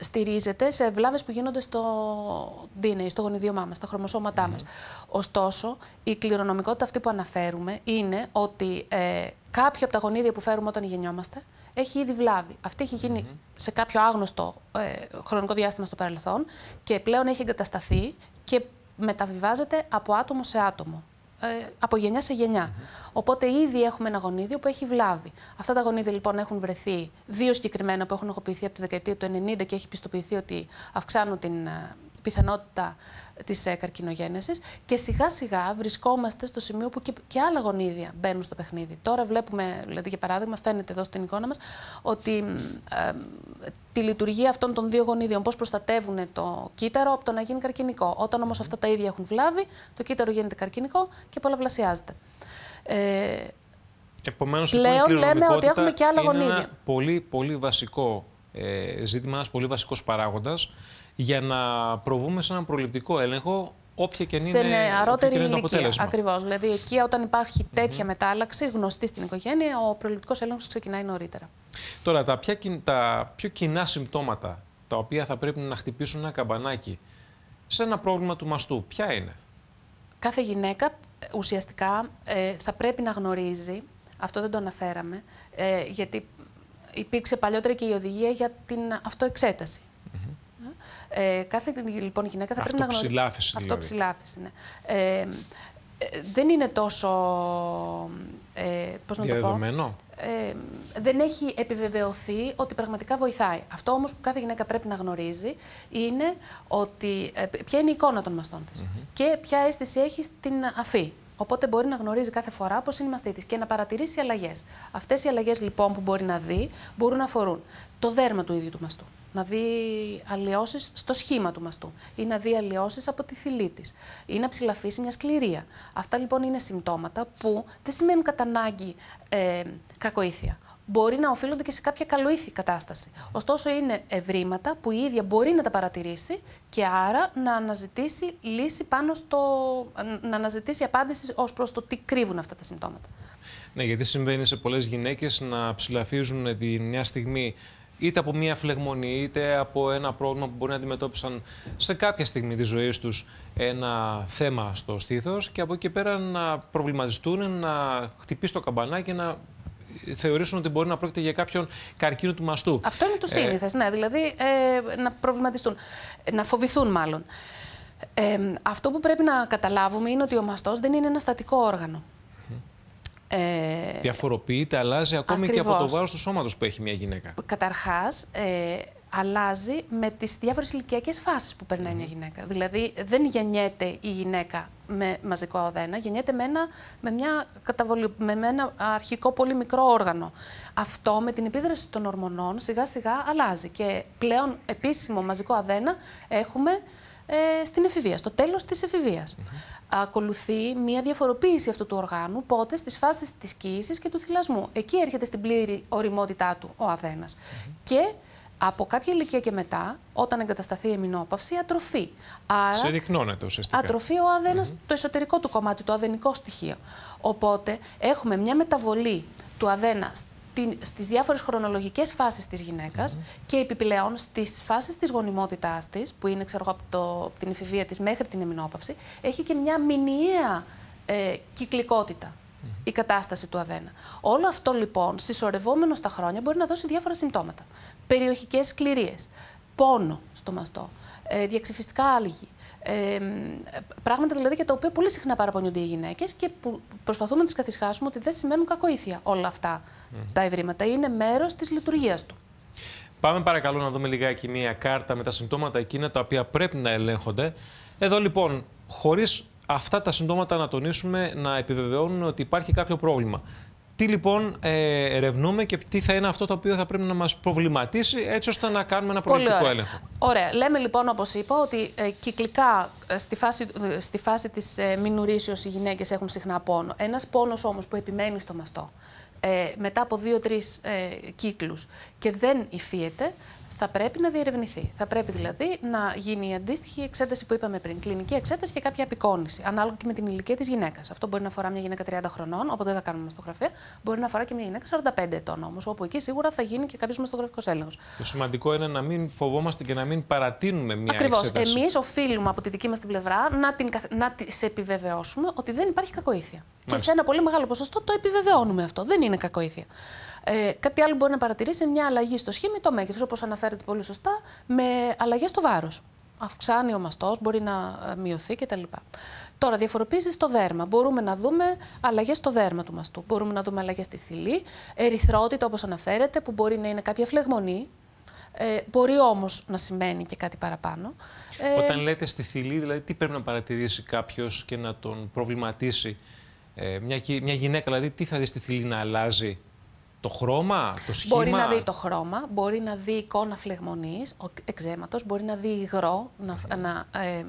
στηρίζεται σε βλάβες που γίνονται στο DNA, στο γονιδίωμά μας, στα χρωμοσώματά mm. μας. Ωστόσο, η κληρονομικότητα αυτή που αναφέρουμε είναι ότι ε, κάποιο από τα γονίδια που φέρουμε όταν γεννιόμαστε έχει ήδη βλάβει. Αυτή έχει γίνει σε κάποιο άγνωστο ε, χρονικό διάστημα στο παρελθόν και πλέον έχει εγκατασταθεί και μεταβιβάζεται από άτομο σε άτομο. Ε, από γενιά σε γενιά. Οπότε ήδη έχουμε ένα γονίδιο που έχει βλάβει. Αυτά τα γονίδια λοιπόν έχουν βρεθεί, δύο συγκεκριμένα που έχουν οχοποιηθεί από τη δεκαετία του 90 και έχει πιστοποιηθεί ότι αυξάνουν την ε, πιθανότητα της ε, καρκινογένεσης. Και σιγά σιγά βρισκόμαστε στο σημείο που και, και άλλα γονίδια μπαίνουν στο παιχνίδι. Τώρα βλέπουμε, δηλαδή για παράδειγμα, φαίνεται εδώ στην εικόνα μας ότι ε, τη λειτουργία αυτών των δύο γονίδιων, πώς προστατεύουν το κύτταρο από το να γίνει καρκινικό. Όταν όμως αυτά τα ίδια έχουν βλάβει, το κύτταρο γίνεται καρκινικό και πολλαπλασιάζεται. Ε, Επομένως, πλέον λέμε ότι έχουμε και άλλα είναι γονίδια. Ένα πολύ, πολύ βασικό ε, ζήτημα, ένας πολύ βασικός παράγοντας για να προβούμε σε έναν προληπτικό έλεγχο όποια και είναι, σε νεαρότερη είναι ηλικία. Ακριβώς. Δηλαδή, εκεί όταν υπάρχει τέτοια μετάλλαξη γνωστή στην οικογένεια, ο προληπτικός έλεγχος ξεκινάει νωρίτερα. Τώρα, τα, πιο, τα πιο κοινά συμπτώματα τα οποία θα πρέπει να χτυπήσουν ένα καμπανάκι σε ένα πρόβλημα του μαστού, ποια είναι; Κάθε γυναίκα ε, ουσιαστικά ε, θα πρέπει να γνωρίζει, αυτό δεν το αναφέραμε, ε, γιατί υπήρξε παλιότερα και η οδηγία για την αυτοεξέταση. Ε, κάθε λοιπόν γυναίκα θα πρέπει να γνωρίζει. Αυτοψηλάφιση. Δηλαδή. Αυτοψηλάφιση, ναι. Ε, ε, δεν είναι τόσο. Ε, πώς να το πω. Ε, δεν έχει επιβεβαιωθεί ότι πραγματικά βοηθάει. Αυτό όμως που κάθε γυναίκα πρέπει να γνωρίζει είναι ότι ε, ποια είναι η εικόνα των μαστών της και ποια αίσθηση έχει στην αφή. Οπότε μπορεί να γνωρίζει κάθε φορά πώς είναι η μαστή της και να παρατηρήσει αλλαγές. Αυτές οι αλλαγές λοιπόν που μπορεί να δει μπορούν να αφορούν το δέρμα του ίδιου του μαστού να δει αλλοιώσεις στο σχήμα του μαστού ή να δει αλλοιώσεις από τη θηλή της ή να ψηλαφίσει μια σκληρία. Αυτά λοιπόν είναι συμπτώματα που δεν σημαίνουν κατά ανάγκη ε, κακοήθεια. Μπορεί να οφείλονται και σε κάποια καλοήθη κατάσταση. Ωστόσο, είναι ευρήματα που η ίδια μπορεί να τα παρατηρήσει και άρα να αναζητήσει λύση πάνω στο. να αναζητήσει απάντηση ως προς το τι κρύβουν αυτά τα συμπτώματα. Ναι, γιατί συμβαίνει σε πολλές γυναίκες να ψηλαφίζουν τη μια στιγμή είτε από μία φλεγμονή, είτε από ένα πρόβλημα που μπορεί να αντιμετώπισαν σε κάποια στιγμή της ζωής τους ένα θέμα στο στήθος και από εκεί πέρα να προβληματιστούν, να χτυπήσει το καμπανάκι, να θεωρήσουν ότι μπορεί να πρόκειται για κάποιον καρκίνο του μαστού. Αυτό είναι το ε, σύνηθες, ναι, δηλαδή ε, να προβληματιστούν, να φοβηθούν μάλλον. Ε, αυτό που πρέπει να καταλάβουμε είναι ότι ο μαστός δεν είναι ένα στατικό όργανο. Ε, Διαφοροποιείται, αλλάζει ακόμη και από το βάρος του σώματος που έχει μια γυναίκα. Καταρχάς, ε, αλλάζει με τις διάφορες ηλικιακές φάσεις που περνάει μια γυναίκα. Δηλαδή, δεν γεννιέται η γυναίκα με μαζικό οδένα, γεννιέται με ένα, με μια καταβολή, με ένα αρχικό πολύ μικρό όργανο. Αυτό με την επίδραση των ορμονών σιγά σιγά αλλάζει και πλέον επίσημο μαζικό αδένα έχουμε ε, στην εφηβεία, στο τέλος της εφηβείας. Ακολουθεί μια διαφοροποίηση αυτού του οργάνου, πότε στις φάσεις της κοίησης και του θυλασμού. Εκεί έρχεται στην πλήρη οριμότητά του ο αδένας. Και Από κάποια ηλικία και μετά, όταν εγκατασταθεί η εμεινόπαυση, ατροφή. Άρα, Συρρυκνώνεται ουσιαστικά. Ατροφή ο αδένα, το εσωτερικό του κομμάτι, το αδενικό στοιχείο. Οπότε έχουμε μια μεταβολή του αδένα στις διάφορες χρονολογικές φάσεις της γυναίκας και επιπλέον στις φάσεις της γονιμότητάς της, που είναι ξέρω, από, το, την εφηβεία της μέχρι την εμεινόπαυση, έχει και μια μηνιαία ε, κυκλικότητα η κατάσταση του αδένα. Όλο αυτό λοιπόν, συσσωρευόμενο στα χρόνια, μπορεί να δώσει διάφορα συμπτώματα. Περιοχικές σκληρίες, πόνο στο μαστό, ε, διαξυφιστικά άλγη, ε, πράγματα δηλαδή για τα οποία πολύ συχνά παραπονιούνται οι γυναίκες και που προσπαθούμε να τις καθισχάσουμε ότι δεν σημαίνουν κακοήθεια όλα αυτά τα ευρήματα. Είναι μέρος της λειτουργίας του. Πάμε παρακαλώ να δούμε λιγάκι μία κάρτα με τα συμπτώματα εκείνα τα οποία πρέπει να ελέγχονται. Εδώ λοιπόν, χωρίς αυτά τα συμπτώματα να τονίσουμε, να επιβεβαιώνουν ότι υπάρχει κάποιο πρόβλημα. Τι λοιπόν ε, ερευνούμε και τι θα είναι αυτό το οποίο θα πρέπει να μας προβληματίσει έτσι ώστε να κάνουμε ένα προληπτικό έλεγχο. Ωραία. Λέμε λοιπόν όπως είπα ότι ε, κυκλικά ε, στη φάση, ε, στη φάση της ε, μηνουρήσεως οι γυναίκες έχουν συχνά πόνο. Ένας πόνος όμως που επιμένει στο μαστό ε, μετά από δύο-τρεις ε, κύκλους και δεν υφίεται, θα πρέπει να διερευνηθεί. Θα πρέπει δηλαδή να γίνει η αντίστοιχη εξέταση που είπαμε πριν. Κλινική εξέταση και κάποια απεικόνηση, ανάλογα και με την ηλικία της γυναίκας. Αυτό μπορεί να αφορά μια γυναίκα 30 χρονών, οπότε δεν θα κάνουμε μαστογραφία. Μπορεί να αφορά και μια γυναίκα 45 ετών όμως, όπου εκεί σίγουρα θα γίνει και κάποιος μαστογραφικός έλεγχος. Το σημαντικό είναι να μην φοβόμαστε και να μην παρατείνουμε μια Ακριβώς. εξέταση. Εμείς οφείλουμε από τη δική μας την πλευρά να, την, να σε επιβεβαιώσουμε ότι δεν υπάρχει κακοήθεια. Και σε ένα πολύ μεγάλο ποσοστό το επιβεβαιώνουμε αυτό. Δεν είναι κακοήθεια. Ε, κάτι άλλο μπορεί να παρατηρήσει μια αλλαγή στο σχήμα το μέγεθος, όπως αναφέρεται πολύ σωστά, με αλλαγές στο βάρος. Αυξάνει ο μαστός, μπορεί να ε, μειωθεί κτλ. Τώρα, διαφοροποίηση στο δέρμα. Μπορούμε να δούμε αλλαγές στο δέρμα του μαστού. Μπορούμε να δούμε αλλαγές στη θηλή, ερυθρότητα όπως αναφέρεται, που μπορεί να είναι κάποια φλεγμονή. Ε, μπορεί όμως να σημαίνει και κάτι παραπάνω. Ε, Όταν λέτε στη θηλή, δηλαδή, τι πρέπει να παρατηρήσει κάποιος και να τον προβληματίσει. Ε, μια, μια γυναίκα, δηλαδή, τι θα δεις στη θηλή να αλλάζει το χρώμα, το σχήμα; Μπορεί να δει το χρώμα, μπορεί να δει εικόνα φλεγμονής, εξαίματος, μπορεί να δει υγρό, να, να ε,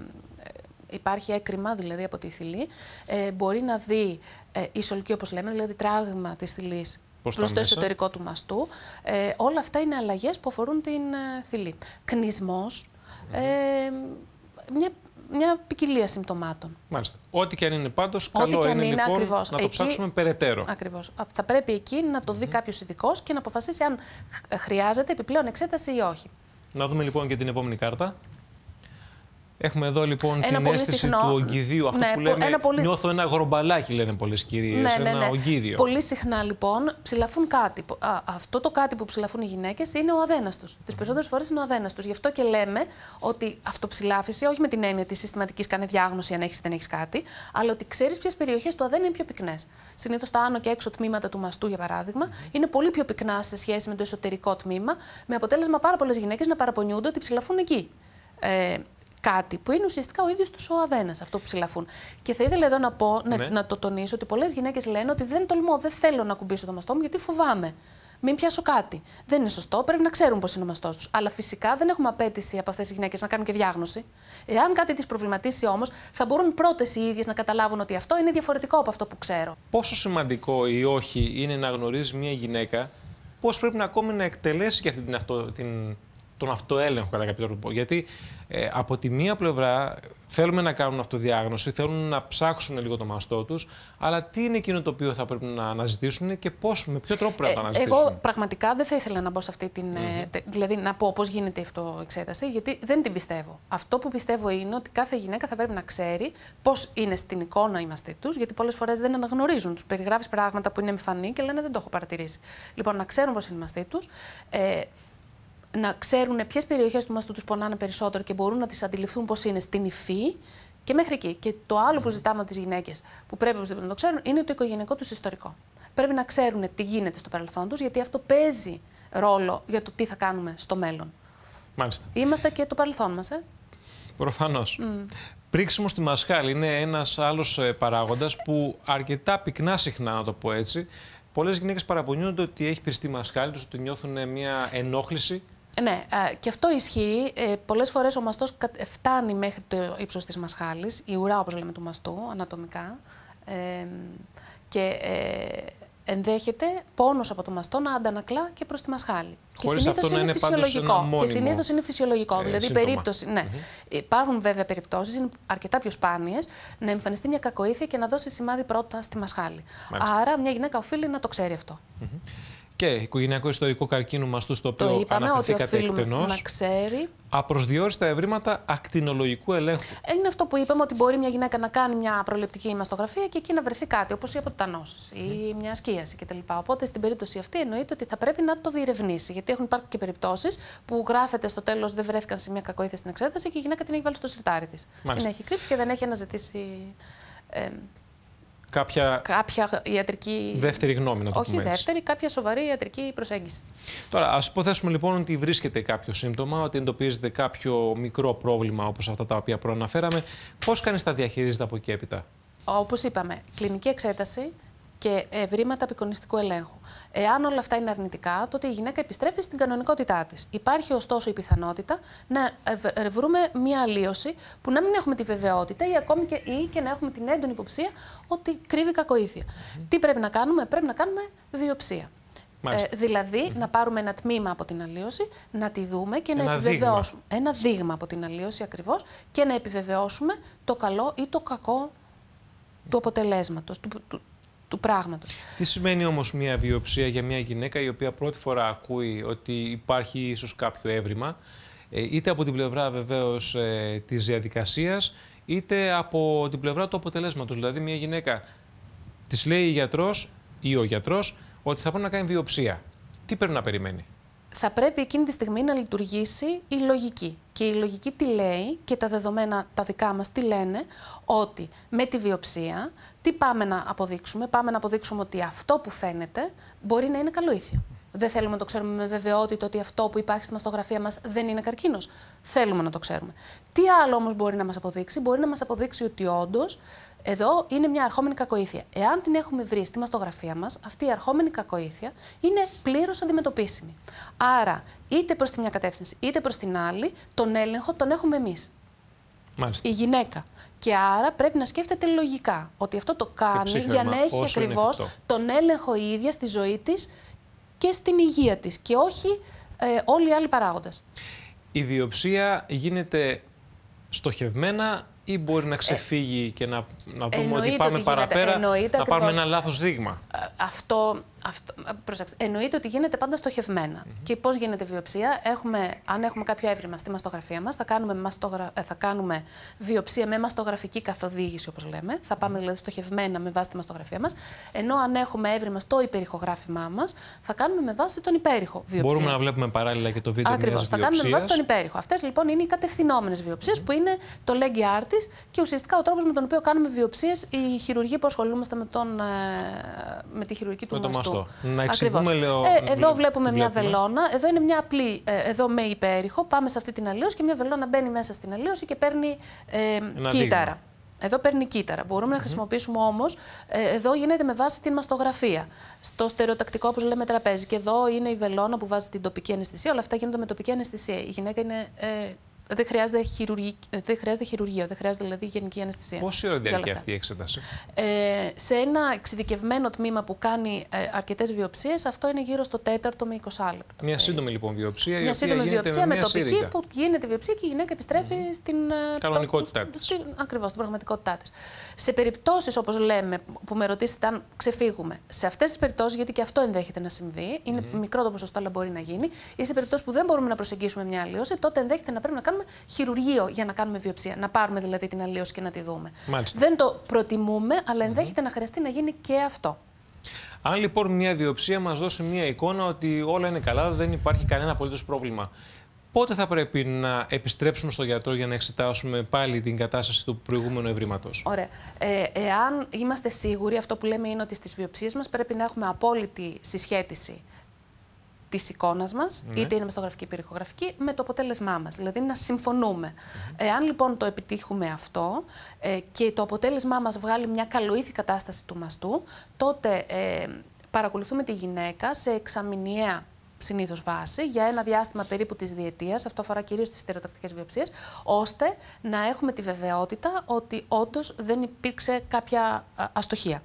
υπάρχει έκρημα δηλαδή από τη θηλή, ε, μπορεί να δει ε, ισολική όπως λέμε, δηλαδή τράγμα της θηλής προς, το εσωτερικό του μαστού. Ε, όλα αυτά είναι αλλαγές που αφορούν την ε, θηλή. Κνισμός, ε, μια μια ποικιλία συμπτωμάτων. Μάλιστα. Ό,τι και αν είναι πάντως, καλό είναι, είναι λοιπόν ακριβώς. να το ψάξουμε περαιτέρω. Ακριβώς. Θα πρέπει εκεί να το δει mm -hmm. κάποιος ειδικός και να αποφασίσει αν χρειάζεται επιπλέον εξέταση ή όχι. Να δούμε λοιπόν και την επόμενη κάρτα. Έχουμε εδώ λοιπόν ένα την αίσθηση συχνό, του ογκιδίου. Αυτό ναι, που λέμε, ένα πολύ... νιώθω ένα γρομπαλάκι, λένε πολλές κυρίες. Ναι, ναι, ένα ναι. ογκίδιο. Πολύ συχνά λοιπόν ψηλαφούν κάτι. Α, αυτό το κάτι που ψηλαφούν οι γυναίκες είναι ο αδένας τους. Τις περισσότερες φορές είναι ο αδένας τους. Γι' αυτό και λέμε ότι αυτοψηλάφιση, όχι με την έννοια της συστηματικής κάνε διάγνωση αν έχεις ή δεν έχεις κάτι, αλλά ότι ξέρεις ποιες περιοχές του αδένα είναι πιο πυκνές. Συνήθως τα άνω και έξω τμήματα του μαστού, για παράδειγμα, είναι πολύ πιο πυκνά σε σχέση με το εσωτερικό τμήμα, με αποτέλεσμα πάρα πολλές γυναίκες να παραπονιούνται ότι ψηλαφούν εκεί. Ε, κάτι που είναι ουσιαστικά ο ίδιος τους ο αδένας, αυτό που ψηλαφούν. Και θα ήθελα εδώ να πω, να, ναι. να το τονίσω, ότι πολλές γυναίκες λένε ότι δεν τολμώ, δεν θέλω να κουμπίσω το μαστό μου γιατί φοβάμαι. Μην πιάσω κάτι. Δεν είναι σωστό, πρέπει να ξέρουν πώς είναι ο μαστός τους. Αλλά φυσικά δεν έχουμε απέτηση από αυτές τις γυναίκες να κάνουν και διάγνωση. Εάν κάτι τις προβληματίσει όμως, θα μπορούν πρώτες οι ίδιες να καταλάβουν ότι αυτό είναι διαφορετικό από αυτό που ξέρω. Πόσο σημαντικό ή όχι είναι να γνωρίζεις μια γυναίκα πώς πρέπει να ακόμη να εκτελέσεις και αυτή την, αυτο, την τον αυτοέλεγχο κατά κάποιο τρόπο. Γιατί ε, από τη μία πλευρά θέλουμε να κάνουν αυτοδιάγνωση, θέλουν να ψάξουν λίγο το μαστό τους, αλλά τι είναι εκείνο το οποίο θα πρέπει να αναζητήσουν και πώς, με ποιο τρόπο πρέπει να ε, αναζητήσουν; Εγώ πραγματικά δεν θα ήθελα να μπω σε αυτή την. Mm Δηλαδή να πω πώς γίνεται η αυτοεξέταση, γιατί δεν την πιστεύω. Αυτό που πιστεύω είναι ότι κάθε γυναίκα θα πρέπει να ξέρει πώς είναι στην εικόνα οι μαστοί τους, γιατί πολλές φορές δεν αναγνωρίζουν. Τους περιγράφεις πράγματα που είναι εμφανή και λένε δεν το έχω παρατηρήσει. Λοιπόν, να ξέρουν πώς είναι οι μαστοί τους. Ε, να ξέρουν ποιες περιοχές του μαστού τους πονάνε περισσότερο και μπορούν να τις αντιληφθούν πώς είναι στην υφή και μέχρι εκεί. Και το άλλο που ζητάμε από τις γυναίκες, που πρέπει να το ξέρουν, είναι το οικογενειακό τους ιστορικό. Πρέπει να ξέρουν τι γίνεται στο παρελθόν τους, γιατί αυτό παίζει ρόλο για το τι θα κάνουμε στο μέλλον. Μάλιστα. Είμαστε και το παρελθόν μας, ε. Προφανώς. Mm. Πρίξιμος στη μασχάλη είναι ένας άλλος ε, παράγοντας που αρκετά πυκνά συχνά, να το πω έτσι, πολλές γυναίκες παραπονιούνται ότι έχει πριστεί μασχάλη τους, ότι νιώθουν μια ενόχληση ναι, και αυτό ισχύει. Ε, πολλές φορές ο μαστός φτάνει μέχρι το ύψος της μασχάλης, η ουρά όπως λέμε του μαστού, ανατομικά. Ε, και ε, ενδέχεται πόνος από το μαστό να αντανακλά και προς τη μασχάλη. Χωρίς και συνήθω είναι, φυσιολογικό. Και συνήθως είναι φυσιολογικό. Ε, δηλαδή, περίπτωση. Ναι. Υπάρχουν βέβαια περιπτώσεις, είναι αρκετά πιο σπάνιες, να εμφανιστεί μια κακοήθεια και να δώσει σημάδι πρώτα στη μασχάλη. Άρα, μια γυναίκα οφείλει να το ξέρει αυτό και οικογενειακό ιστορικό καρκίνου μαστού, στο οποίο το είπαμε, αναφερθήκατε εκτενώς. να ξέρει. Απροσδιόριστα ευρήματα ακτινολογικού ελέγχου. Είναι αυτό που είπαμε ότι μπορεί μια γυναίκα να κάνει μια προληπτική μαστογραφία και εκεί να βρεθεί κάτι, όπως η αποτανόση ή μια σκίαση κτλ. Οπότε στην περίπτωση αυτή εννοείται ότι θα πρέπει να το διερευνήσει. Γιατί έχουν υπάρξει και περιπτώσεις που γράφεται στο τέλος δεν βρέθηκαν σε μια κακοήθεια στην εξέταση και η γυναίκα την έχει βάλει στο σιρτάρι της. Την έχει κρύψει και δεν έχει αναζητήσει. Ε, κάποια, κάποια ιατρική. Δεύτερη γνώμη, να το Όχι πούμε έτσι. δεύτερη, κάποια σοβαρή ιατρική προσέγγιση. Τώρα, ας υποθέσουμε λοιπόν ότι βρίσκεται κάποιο σύμπτωμα, ότι εντοπίζεται κάποιο μικρό πρόβλημα όπως αυτά τα οποία προαναφέραμε. Πώς κανείς τα διαχειρίζεται από εκεί έπειτα; Όπως είπαμε, κλινική εξέταση, και ευρήματα απεικονιστικού ελέγχου. Εάν όλα αυτά είναι αρνητικά, τότε η γυναίκα επιστρέφει στην κανονικότητά της. Υπάρχει ωστόσο η πιθανότητα να βρούμε μία αλλίωση που να μην έχουμε τη βεβαιότητα ή ακόμη και, ή και να έχουμε την έντονη υποψία ότι κρύβει κακοήθεια. Τι πρέπει να κάνουμε, πρέπει να κάνουμε βιοψία. Ε, δηλαδή, να πάρουμε ένα τμήμα από την αλλίωση, να τη δούμε και να επιβεβαιώσουμε. Ένα δείγμα από την αλλίωση ακριβώς και να επιβεβαιώσουμε το καλό ή το κακό του αποτελέσματος, του, του πράγματος. Τι σημαίνει όμως μια βιοψία για μια γυναίκα η οποία πρώτη φορά ακούει ότι υπάρχει ίσως κάποιο έβριμα, ε, είτε από την πλευρά βεβαίως ε, της διαδικασίας, είτε από την πλευρά του αποτελέσματος. Δηλαδή μια γυναίκα της λέει η γιατρός ή ο γιατρός ότι θα πρέπει να κάνει βιοψία. Τι πρέπει να περιμένει; Θα πρέπει εκείνη τη στιγμή να λειτουργήσει η λογική. Και η λογική τι λέει και τα δεδομένα τα δικά μας τι λένε, ότι με τη βιοψία τι πάμε να αποδείξουμε; Πάμε να αποδείξουμε ότι αυτό που φαίνεται μπορεί να είναι καλοήθεια. Δεν θέλουμε να το ξέρουμε με βεβαιότητα ότι αυτό που υπάρχει στη μαστογραφία μας δεν είναι καρκίνος. Θέλουμε να το ξέρουμε. Τι άλλο όμως μπορεί να μας αποδείξει, μπορεί να μας αποδείξει ότι όντως εδώ είναι μια αρχόμενη κακοήθεια. Εάν την έχουμε βρει στη μαστογραφία μας, αυτή η αρχόμενη κακοήθεια είναι πλήρως αντιμετωπίσιμη. Άρα, είτε προς τη μια κατεύθυνση είτε προς την άλλη, τον έλεγχο τον έχουμε εμείς. Η γυναίκα. Και άρα πρέπει να σκέφτεται λογικά ότι αυτό το κάνει για να έχει ακριβώς τον έλεγχο η ίδια στη ζωή της και στην υγεία της και όχι ε, όλοι οι άλλοι παράγοντες. Η βιοψία γίνεται στοχευμένα ή μπορεί να ξεφύγει και να, να δούμε ότι πάμε παραπέρα, να πάρουμε ένα λάθος δείγμα. Ε, αυτό αυτό, προσέξτε, εννοείται ότι γίνεται πάντα στοχευμένα. Και πώς γίνεται η βιοψία, έχουμε, αν έχουμε κάποιο έβριμα στη μαστογραφία μας, θα, κάνουμε μαστογρα... Ε, θα κάνουμε βιοψία με μαστογραφική καθοδήγηση, όπως λέμε. Θα πάμε δηλαδή στοχευμένα με βάση τη μαστογραφία μας. Ενώ αν έχουμε έβριμα στο υπερηχογράφημά μας, θα κάνουμε με βάση τον υπέρηχο βιοψία. Μπορούμε να βλέπουμε παράλληλα και το βίντεο Ακριβώς. Θα κάνουμε με βάση τον υπέρηχο. Αυτές λοιπόν είναι οι κατευθυνόμενες βιοψίες που είναι το leggy artis και ουσιαστικά ο τρόπος με τον οποίο κάνουμε βιοψίες οι χειρουργοί που ασχολούμαστε με, τον, ε, με τη χειρουργική του μαστού. Να εξηγούμε, λέω. Ε, εδώ βλέπουμε μια βελόνα. Εδώ είναι μια απλή, ε, εδώ με υπέρηχο. Πάμε σε αυτή την αλλίωση και μια βελόνα μπαίνει μέσα στην αλλίωση και παίρνει ε, κύτταρα. Εδώ παίρνει κύτταρα. Μπορούμε να χρησιμοποιήσουμε όμως, ε, εδώ γίνεται με βάση την μαστογραφία. Στο στερεοτακτικό, όπως λέμε, τραπέζι. Και εδώ είναι η βελόνα που βάζει την τοπική αναισθησία. Όλα αυτά γίνονται με τοπική αναισθησία. Η γυναίκα είναι ε, δεν χρειάζεται, χειρουργή, δεν χρειάζεται χειρουργείο, δεν χρειάζεται δηλαδή γενική αναισθησία. Πόση ώρα διαρκεί αυτή η εξέταση, ε, Σε ένα εξειδικευμένο τμήμα που κάνει ε, αρκετές βιοψίες, αυτό είναι γύρω στο τέταρτο με 20 λεπτό. Μια σύντομη λοιπόν βιοψία. Μια σύντομη βιοψία με, με τοπική που γίνεται βιοψία και η γυναίκα επιστρέφει mm. στην. Ε, κανονικότητά της. Ακριβώς, στην πραγματικότητά της. Σε περιπτώσεις, όπως λέμε, που με ρωτήσετε αν ξεφύγουμε, σε αυτές τις περιπτώσεις, γιατί και αυτό ενδέχεται να συμβεί, είναι mm. μικρό το ποσοστό, αλλά μπορεί να γίνει, ή σε περιπτώσεις που δεν μπορούμε να προσεγγίσουμε μια αλλίωση, τότε ενδέχεται να πρέπει να κάνουμε χειρουργείο για να κάνουμε βιοψία. Να πάρουμε δηλαδή την αλλίωση και να τη δούμε. Δεν το προτιμούμε, αλλά ενδέχεται να χρειαστεί να γίνει και αυτό. Αν λοιπόν μια βιοψία μας δώσει μια εικόνα ότι όλα είναι καλά, δεν υπάρχει κανένα απολύτως πρόβλημα. Πότε θα πρέπει να επιστρέψουμε στο γιατρό για να εξετάσουμε πάλι την κατάσταση του προηγούμενου ευρήματος; Ωραία. Ε, εάν είμαστε σίγουροι, αυτό που λέμε είναι ότι στις βιοψίες μας πρέπει να έχουμε απόλυτη συσχέτιση της εικόνας μας, ναι. είτε είναι μεστογραφική ή περιχογραφική, με το αποτέλεσμά μας. Δηλαδή να συμφωνούμε. Εάν λοιπόν το επιτύχουμε αυτό ε, και το αποτέλεσμά μας βγάλει μια καλοήθη κατάσταση του μαστού, τότε ε, παρακολουθούμε τη γυναίκα σε εξαμηνιαία συνήθως βάση για ένα διάστημα περίπου της διετίας, αυτό αφορά κυρίως τις στερεοτακτικές βιοψίες, ώστε να έχουμε τη βεβαιότητα ότι όντως δεν υπήρξε κάποια αστοχία.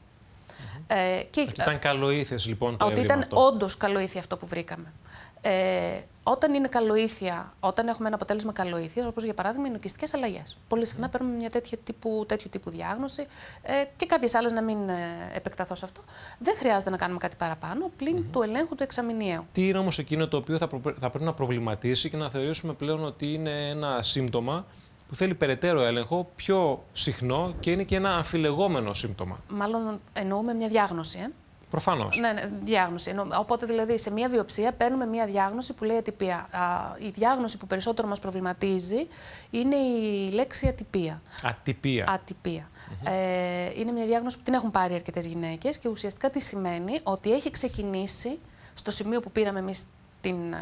Ε, και, ότι ήταν καλοήθειες λοιπόν το Ότι ήταν όντως καλοήθεια αυτό που βρήκαμε. Ε, όταν είναι καλοήθεια, όταν έχουμε ένα αποτέλεσμα καλοήθειας, όπως για παράδειγμα οι νοικιστικέ αλλαγές. Πολύ συχνά παίρνουμε μια τέτοια τύπου, τέτοιου τύπου διάγνωση ε, και κάποιες άλλες να μην ε, επεκταθώ σε αυτό. Δεν χρειάζεται να κάνουμε κάτι παραπάνω πλην του ελέγχου του εξαμηνιαίου. Τι είναι όμως εκείνο το οποίο θα, θα πρέπει να προβληματίσει και να θεωρήσουμε πλέον ότι είναι ένα σύμπτωμα που θέλει περαιτέρω έλεγχο, πιο συχνό και είναι και ένα αμφιλεγόμενο σύμπτωμα; Μάλλον εννοούμε μια διάγνωση. Ε; Προφανώς. Ναι, ναι, διάγνωση. Οπότε δηλαδή σε μια βιοψία παίρνουμε μια διάγνωση που λέει ατυπία. Η διάγνωση που περισσότερο μας προβληματίζει είναι η λέξη ατυπία. Ατυπία. Ατυπία. ε, είναι μια διάγνωση που την έχουν πάρει αρκετές γυναίκες και ουσιαστικά τι σημαίνει; Ότι έχει ξεκινήσει στο σημείο που πήραμε εμείς την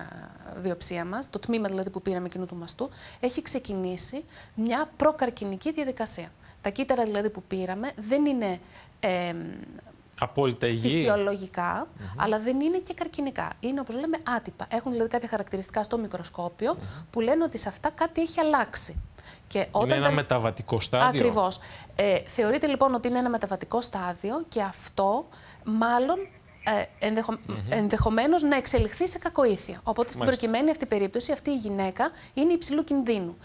βιοψία μας, το τμήμα δηλαδή που πήραμε εκείνου του μαστού, έχει ξεκινήσει μια προκαρκινική διαδικασία. Τα κύτταρα δηλαδή που πήραμε δεν είναι ε, Απόλυτα υγιή. Φυσιολογικά, αλλά δεν είναι και καρκινικά. Είναι όπως λέμε άτυπα. Έχουν δηλαδή κάποια χαρακτηριστικά στο μικροσκόπιο που λένε ότι σε αυτά κάτι έχει αλλάξει. Και όταν είναι ένα μεταβατικό στάδιο. Ακριβώς. Ε, θεωρείται λοιπόν ότι είναι ένα μεταβατικό στάδιο και αυτό μάλλον ε, ενδεχο... ενδεχομένως να εξελιχθεί σε κακοήθεια. Οπότε στην προκειμένη αυτή περίπτωση αυτή η γυναίκα είναι υψηλού κινδύνου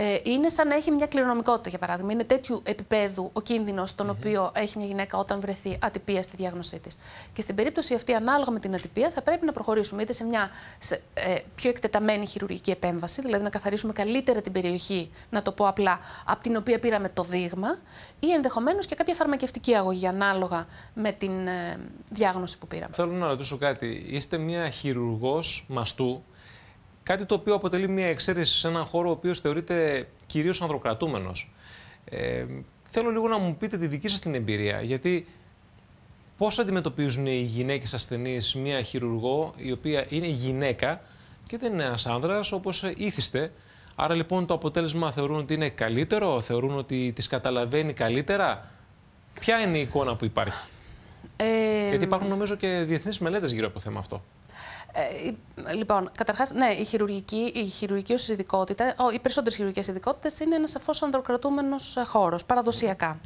ε, είναι σαν να έχει μια κληρονομικότητα, για παράδειγμα. Είναι τέτοιου επίπεδου ο κίνδυνος τον οποίο έχει μια γυναίκα όταν βρεθεί ατυπία στη διάγνωσή της. Και στην περίπτωση αυτή, ανάλογα με την ατυπία, θα πρέπει να προχωρήσουμε είτε σε μια σε, ε, πιο εκτεταμένη χειρουργική επέμβαση, δηλαδή να καθαρίσουμε καλύτερα την περιοχή, να το πω απλά, από την οποία πήραμε το δείγμα, ή ενδεχομένως και κάποια φαρμακευτική αγωγή ανάλογα με την ε, διάγνωση που πήραμε. Θέλω να ρωτήσω κάτι. Είστε μια χειρουργός μαστού; Κάτι το οποίο αποτελεί μια εξαίρεση σε έναν χώρο ο οποίος θεωρείται κυρίως ανδροκρατούμενος. Ε, θέλω λίγο να μου πείτε τη δική σας την εμπειρία. Γιατί πώς αντιμετωπίζουν οι γυναίκες ασθενείς μια χειρουργό η οποία είναι γυναίκα και δεν είναι ένας άνδρας όπως ήθιστε. Άρα λοιπόν το αποτέλεσμα θεωρούν ότι είναι καλύτερο, θεωρούν ότι τις καταλαβαίνει καλύτερα. Ποια είναι η εικόνα που υπάρχει; Ε, Γιατί υπάρχουν νομίζω και διεθνείς μελέτες γύρω από το θέμα αυτό. Ε, λοιπόν, καταρχάς, ναι, η χειρουργική, η χειρουργική ως ειδικότητα, οι περισσότερες χειρουργικές ειδικότητες είναι ένας σαφώς ανδροκρατούμενος ε, χώρος, παραδοσιακά.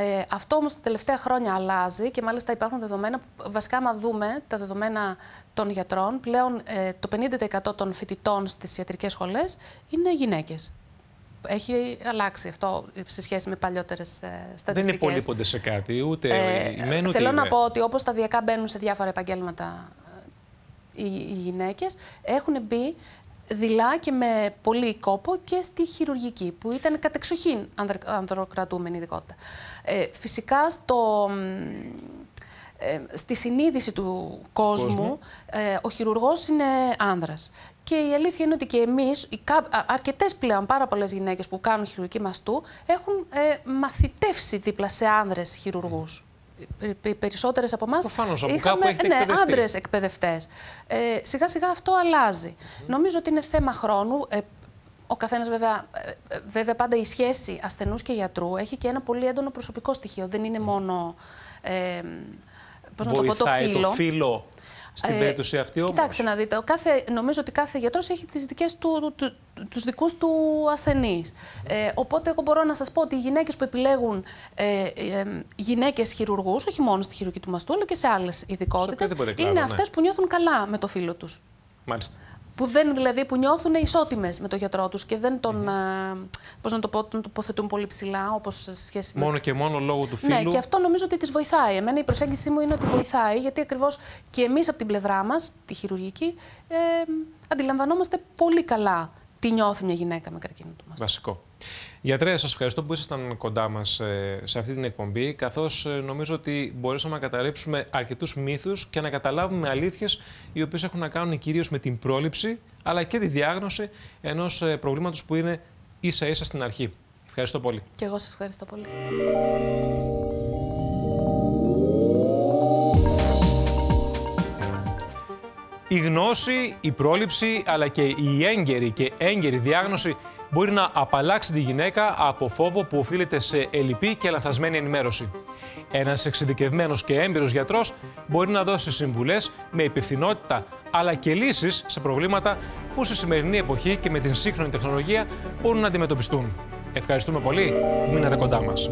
Ε, αυτό όμως τα τελευταία χρόνια αλλάζει και μάλιστα υπάρχουν δεδομένα που βασικά, άμα δούμε τα δεδομένα των γιατρών, πλέον ε, το 50% των φοιτητών στις ιατρικές σχολές είναι γυναίκες. Έχει αλλάξει αυτό σε σχέση με παλιότερες στατιστικέ. Δεν υπολείπονται σε κάτι, ούτε ε, μένουν, Θέλω να πω ότι όπως σταδιακά μπαίνουν σε διάφορα επαγγέλματα οι, γυναίκες έχουν μπει δειλά και με πολύ κόπο και στη χειρουργική, που ήταν κατεξοχήν ανδροκρατούμενη ειδικότητα. Ε, φυσικά, στο, ε, στη συνείδηση του κόσμου, ε, ο χειρουργός είναι άνδρας. Και η αλήθεια είναι ότι και εμείς, αρκετές πλέον πάρα πολλές γυναίκες που κάνουν χειρουργική μαστού, έχουν ε, μαθητεύσει δίπλα σε άνδρες χειρουργούς οι περισσότερες από εμάς είχαμε ναι, άντρες εκπαιδευτές. Ε, σιγά σιγά αυτό αλλάζει. Νομίζω ότι είναι θέμα χρόνου. Ε, ο καθένας, βέβαια, ε, βέβαια, πάντα η σχέση ασθενούς και γιατρού έχει και ένα πολύ έντονο προσωπικό στοιχείο. Δεν είναι μόνο. Ε, πώς να το πω, το φύλλο στην ε, περίπτωση αυτή όμως. Κοιτάξτε να δείτε, κάθε, νομίζω ότι κάθε γιατρός έχει τις δικές του, του, τους δικούς του ασθενείς. Ε, οπότε εγώ μπορώ να σας πω ότι οι γυναίκες που επιλέγουν ε, ε, γυναίκες χειρουργούς, όχι μόνο στη χειρουργική του μαστού, αλλά και σε άλλες ειδικότητες, είναι ναι. αυτές που νιώθουν καλά με το φίλο τους. Μάλιστα που δεν δηλαδή που νιώθουν ισότιμες με τον γιατρό τους και δεν τον. Mm. πώς να το πω, τον τοποθετούν πολύ ψηλά, όπως σε σχέση με. Μόνο και μόνο λόγω του φίλου. Ναι, και αυτό νομίζω ότι τις βοηθάει. Εμένα η προσέγγιση μου είναι ότι βοηθάει, γιατί ακριβώς και εμείς από την πλευρά μας, τη χειρουργική, ε, αντιλαμβανόμαστε πολύ καλά τι νιώθει μια γυναίκα με καρκίνο του μαστού. Βασικό. Γιατρέ, σας ευχαριστώ που ήσασταν κοντά μας ε, σε αυτή την εκπομπή, καθώς ε, νομίζω ότι μπορέσαμε να καταρρύψουμε αρκετούς μύθους και να καταλάβουμε αλήθειες οι οποίες έχουν να κάνουν κυρίως με την πρόληψη αλλά και τη διάγνωση ενός ε, προβλήματος που είναι ίσα ίσα στην αρχή. Ευχαριστώ πολύ. Και εγώ σας ευχαριστώ πολύ. Η γνώση, η πρόληψη αλλά και η έγκαιρη και έγκαιρη διάγνωση μπορεί να απαλλάξει τη γυναίκα από φόβο που οφείλεται σε ελλειπή και λανθασμένη ενημέρωση. Ένας εξειδικευμένος και έμπειρος γιατρός μπορεί να δώσει συμβουλές με υπευθυνότητα αλλά και λύσεις σε προβλήματα που στη σημερινή εποχή και με την σύγχρονη τεχνολογία μπορούν να αντιμετωπιστούν. Ευχαριστούμε πολύ που μείνατε κοντά μας.